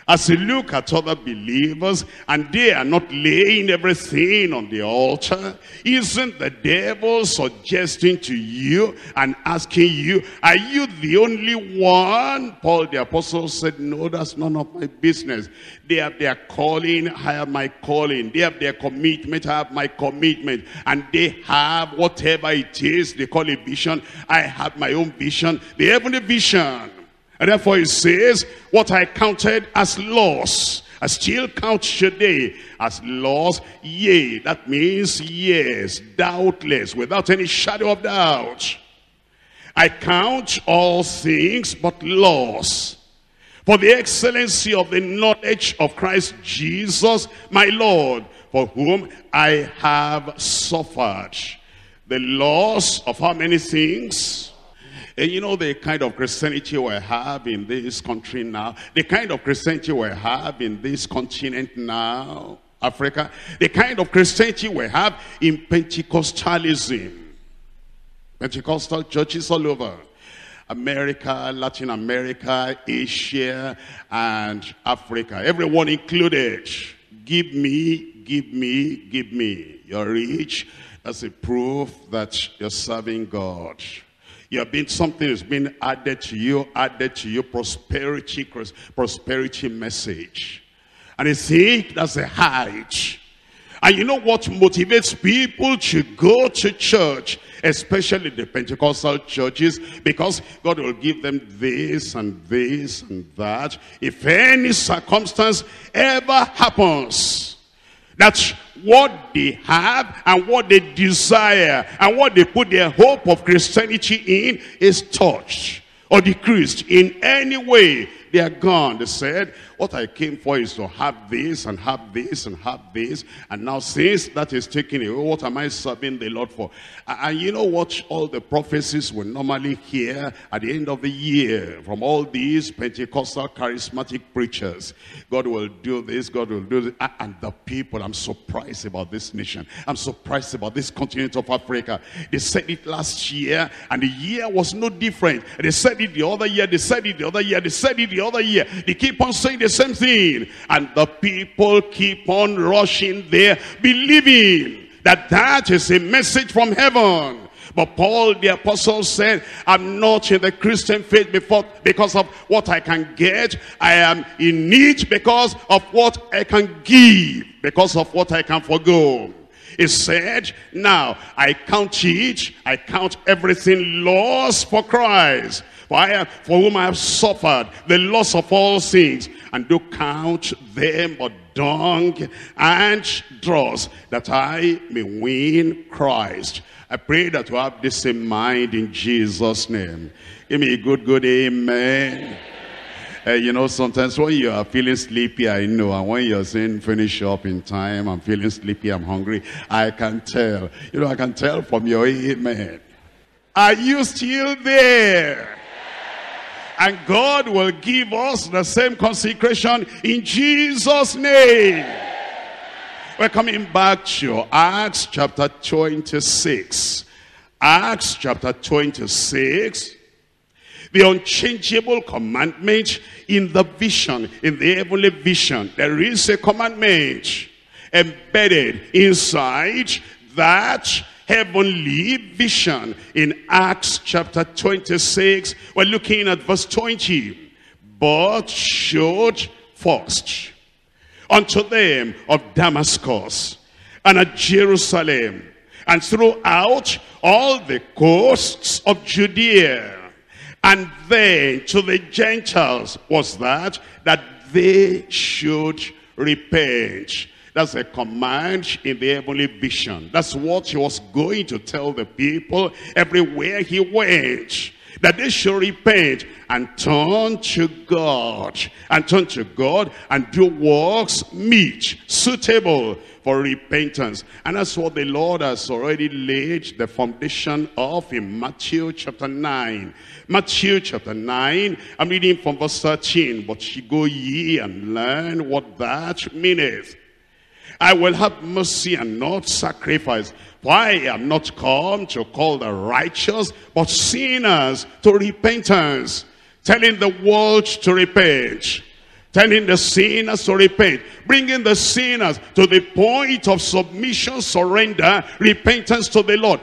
As you look at other believers and they are not laying everything on the altar, isn't the devil suggesting to you and asking you, are you the only one? Paul the apostle said, no, that's none of my business. They have their calling, I have my calling. They have their commitment, I have my commitment. And they have whatever it is, they call it vision. I have my own vision, the heavenly vision. And therefore it says, what I counted as loss, I still count today as loss. Yea, that means yes, doubtless, without any shadow of doubt. I count all things but loss. For the excellency of the knowledge of Christ Jesus, my Lord, for whom I have suffered. The loss of how many things? And you know the kind of Christianity we have in this country now, the kind of Christianity we have in this continent now, Africa, the kind of Christianity we have in Pentecostalism. Pentecostal churches all over. America, Latin America, Asia, and Africa. Everyone included. Give me, give me, give me. You're rich. A proof that you're serving God. You have been something that's been added to you, added to you, prosperity, prosperity message. And I think that's a height. And you know what motivates people to go to church, especially the Pentecostal churches, because God will give them this and this and that. If any circumstance ever happens, that's what they have and what they desire and what they put their hope of Christianity in is touched or decreased in any way. They are gone. They said, what I came for is to have this and have this and have this. And now since that is taken away, what am I serving the Lord for? And you know what all the prophecies we normally hear at the end of the year from all these Pentecostal charismatic preachers. God will do this, God will do this. And the people, I'm surprised about this nation. I'm surprised about this continent of Africa. They said it last year and the year was no different. They said it the other year, they said it the other year, they said it the other year. They keep on saying the same thing. And the people keep on rushing there, believing that that is a message from heaven. But Paul the apostle said, I'm not in the Christian faith before because of what I can get. I am in need because of what I can give, because of what I can forego. He said, now I count it, I count everything lost for Christ. For, I have, for whom I have suffered the loss of all things, and do count them but dung and dross, that I may win Christ. I pray that you have this in mind in Jesus' name. Give me a good, good amen. Uh, you know, sometimes when you are feeling sleepy, I know, and when you're saying finish up in time, I'm feeling sleepy, I'm hungry, I can tell. You know, I can tell from your amen. Are you still there? And God will give us the same consecration in Jesus' name. We're coming back to Acts chapter 26. Acts chapter 26. The unchangeable commandment in the vision, in the heavenly vision. There is a commandment embedded inside that heavenly vision in Acts chapter 26. We're looking at verse 20. But showed first unto them of Damascus and at Jerusalem and throughout all the coasts of Judea and then to the Gentiles was that that they should repent that's a command in the heavenly vision. That's what he was going to tell the people everywhere he went. That they should repent and turn to God. And turn to God and do works meet, suitable for repentance. And that's what the Lord has already laid the foundation of in Matthew chapter 9. Matthew chapter 9, I'm reading from verse 13. But she go ye and learn what that meaneth. I will have mercy and not sacrifice. For I am not come to call the righteous, but sinners to repentance. Telling the world to repent. Telling the sinners to repent. Bringing the sinners to the point of submission, surrender, repentance to the Lord.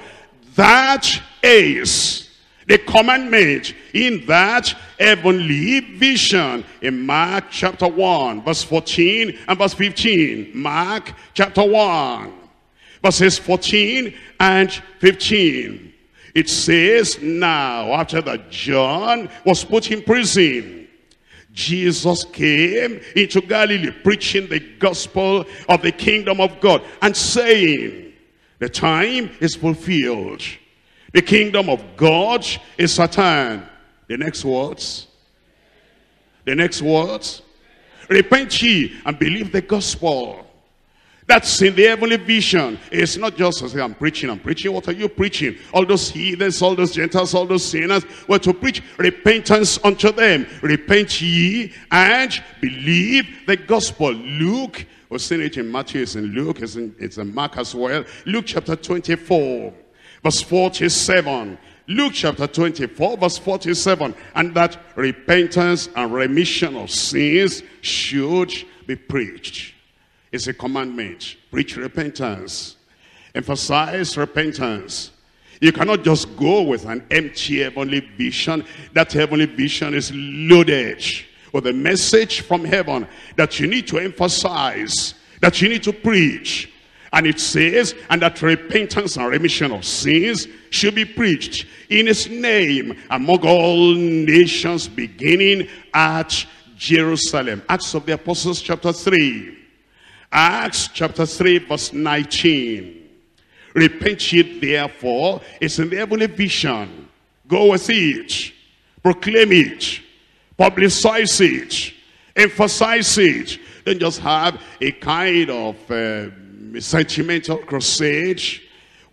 That is the commandment in that heavenly vision in Mark chapter 1 verse 14 and verse 15 Mark chapter 1 verses 14 and 15 it says now after that John was put in prison Jesus came into Galilee preaching the gospel of the kingdom of God and saying the time is fulfilled the kingdom of God is Satan. The next words. The next words. Repent ye and believe the gospel. That's in the heavenly vision. It's not just say, I'm preaching, I'm preaching. What are you preaching? All those heathens, all those Gentiles, all those sinners were to preach repentance unto them. Repent ye and believe the gospel. Luke, we've it in Matthew, it's in Luke, it's in, it's in Mark as well. Luke chapter 24 verse 47. Luke chapter 24, verse 47. And that repentance and remission of sins should be preached. It's a commandment. Preach repentance. Emphasize repentance. You cannot just go with an empty heavenly vision. That heavenly vision is loaded with a message from heaven that you need to emphasize, that you need to preach, and it says, and that repentance and remission of sins should be preached in his name among all nations beginning at Jerusalem. Acts of the Apostles chapter 3. Acts chapter 3 verse 19. Repent ye therefore is in the heavenly vision. Go with it. Proclaim it. Publicize it. Emphasize it. Don't just have a kind of... Uh, sentimental crusade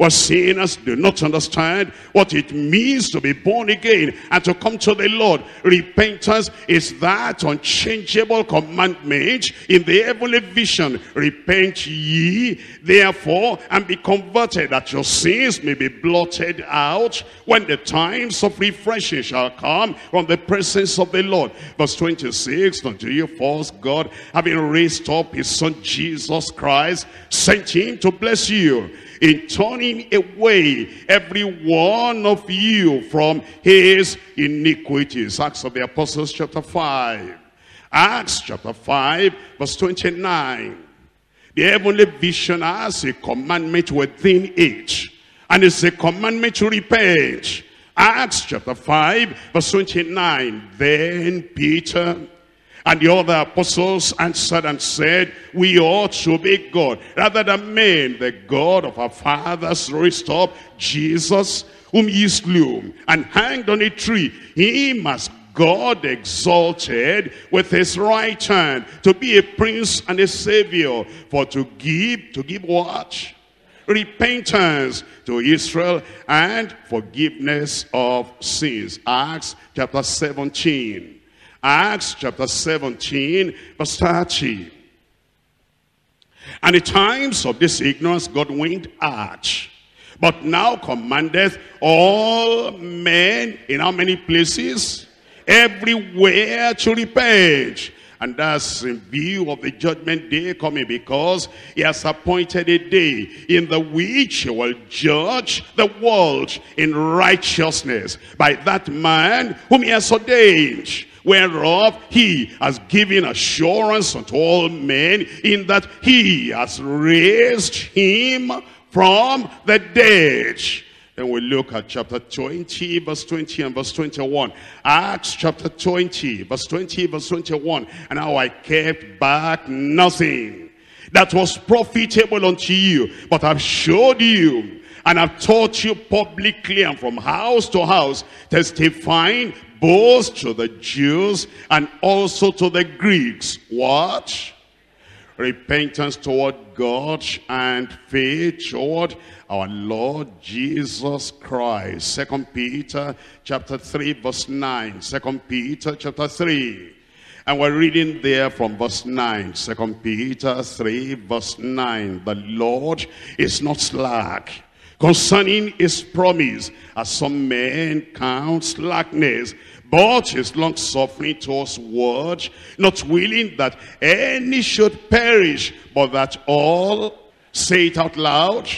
where sinners do not understand what it means to be born again and to come to the Lord. Repentance is that unchangeable commandment in the heavenly vision. Repent ye, therefore, and be converted that your sins may be blotted out when the times of refreshing shall come from the presence of the Lord. Verse 26, unto you first God, having raised up his son Jesus Christ, sent him to bless you in turning away every one of you from his iniquities. Acts of the Apostles chapter 5. Acts chapter 5 verse 29. The heavenly vision has a commandment within it. And it's a commandment to repent. Acts chapter 5 verse 29. Then Peter and the other apostles answered and said, We ought to obey God rather than men. The God of our fathers raised up Jesus, whom ye slew, and hanged on a tree. He must God exalted with his right hand to be a prince and a savior for to give, to give what? Repentance to Israel and forgiveness of sins. Acts chapter 17. Acts chapter 17, verse 30. And the times of this ignorance, God winked at. But now commandeth all men in how many places? Everywhere to repent. And that's in view of the judgment day coming because he has appointed a day in the which he will judge the world in righteousness by that man whom he has ordained whereof he has given assurance unto all men in that he has raised him from the dead. Then we look at chapter 20, verse 20 and verse 21. Acts chapter 20, verse 20, verse 21. And how I kept back nothing that was profitable unto you, but I've showed you and I've taught you publicly and from house to house, testifying both to the Jews and also to the Greeks. What? Repentance toward God and faith toward our Lord Jesus Christ. Second Peter chapter 3 verse 9. Second Peter chapter 3. And we're reading there from verse 9. Second Peter 3 verse 9. The Lord is not slack concerning his promise, as some men count slackness, but his long suffering towards word, not willing that any should perish, but that all, say it out loud,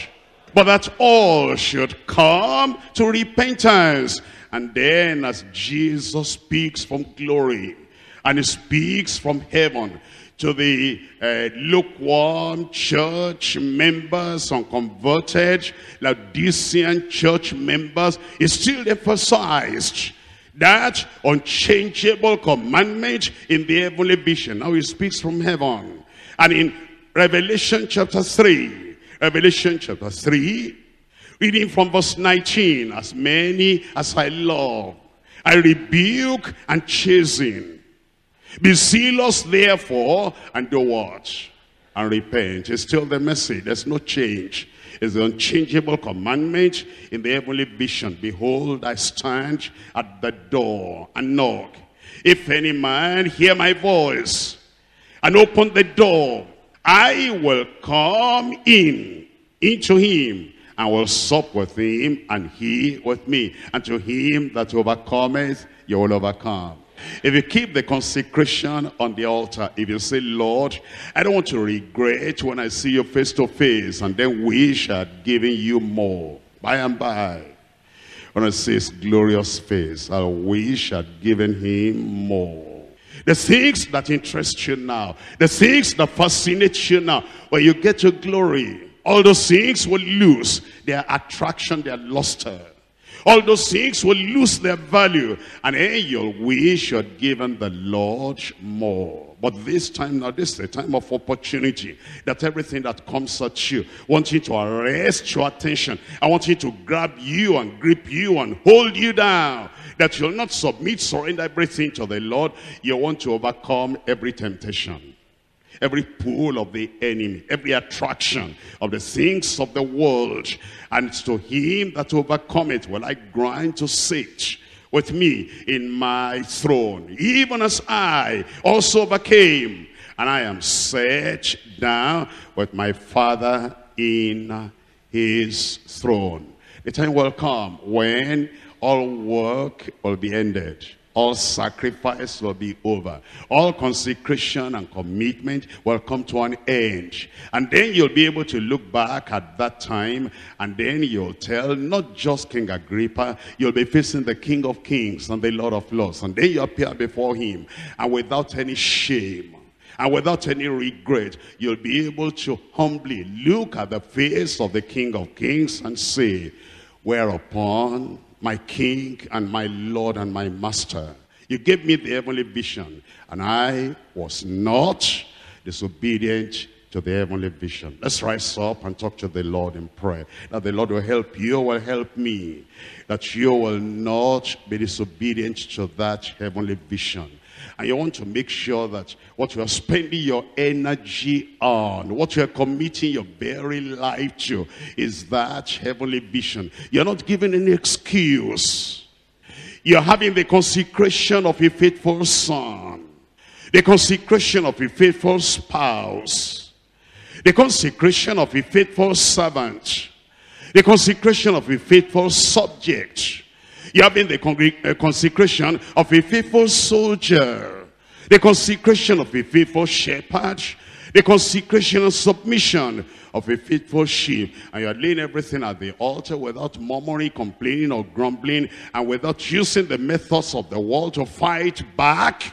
but that all should come to repentance. And then as Jesus speaks from glory, and he speaks from heaven, to the uh, lukewarm church members, unconverted, Laodicean church members, is still emphasized that unchangeable commandment in the heavenly vision. Now he speaks from heaven. And in Revelation chapter 3, Revelation chapter 3, reading from verse 19, as many as I love, I rebuke and chasten. Be zealous therefore and do what? And repent. It's still the message. There's no change is the unchangeable commandment in the heavenly vision. Behold, I stand at the door and knock. If any man hear my voice and open the door, I will come in into him and will sup with him and he with me. And to him that overcometh, you will overcome. If you keep the consecration on the altar, if you say, Lord, I don't want to regret when I see you face to face and then wish I'd given you more. By and by, when I see his glorious face, I wish I'd given him more. The things that interest you now, the things that fascinate you now, when you get to glory, all those things will lose their attraction, their luster. All those things will lose their value. And then you'll wish you had given the Lord more. But this time now, this is a time of opportunity. That everything that comes at you, wants you to arrest your attention. I want you to grab you and grip you and hold you down. That you'll not submit, surrender everything to the Lord. You want to overcome every temptation every pull of the enemy, every attraction of the things of the world. And to him that overcometh will I grant to sit with me in my throne, even as I also overcame. And I am set down with my Father in his throne. The time will come when all work will be ended all sacrifice will be over. All consecration and commitment will come to an end. And then you'll be able to look back at that time and then you'll tell not just King Agrippa, you'll be facing the King of Kings and the Lord of Lords. And then you appear before him and without any shame and without any regret, you'll be able to humbly look at the face of the King of Kings and say, whereupon my king and my lord and my master. You gave me the heavenly vision and I was not disobedient to the heavenly vision. Let's rise up and talk to the Lord in prayer. That the Lord will help you, will help me. That you will not be disobedient to that heavenly vision. And you want to make sure that what you are spending your energy on, what you are committing your very life to, is that heavenly vision. You're not giving any excuse. You're having the consecration of a faithful son, the consecration of a faithful spouse, the consecration of a faithful servant, The consecration of a faithful subject. You have been the uh, consecration of a faithful soldier. The consecration of a faithful shepherd. The consecration and submission of a faithful sheep. And you are laying everything at the altar without murmuring, complaining, or grumbling. And without using the methods of the world to fight back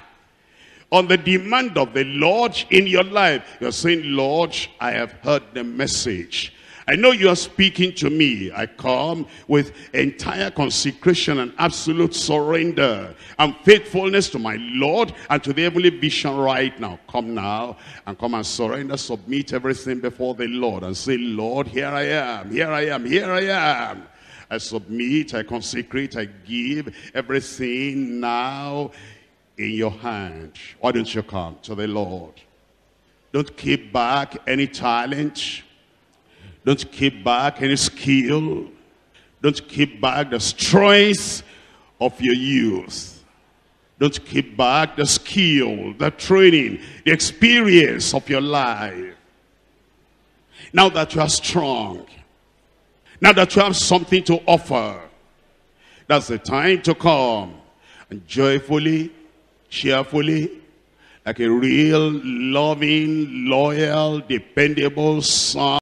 on the demand of the Lord in your life. You're saying, Lord, I have heard the message. I know you are speaking to me. I come with entire consecration and absolute surrender and faithfulness to my Lord and to the heavenly vision right now. Come now and come and surrender, submit everything before the Lord and say, Lord, here I am, here I am, here I am. I submit, I consecrate, I give everything now in your hand. Why don't you come to the Lord? Don't keep back any talent don't keep back any skill. Don't keep back the strength of your youth. Don't keep back the skill, the training, the experience of your life. Now that you are strong, now that you have something to offer, that's the time to come and joyfully, cheerfully, like a real, loving, loyal, dependable son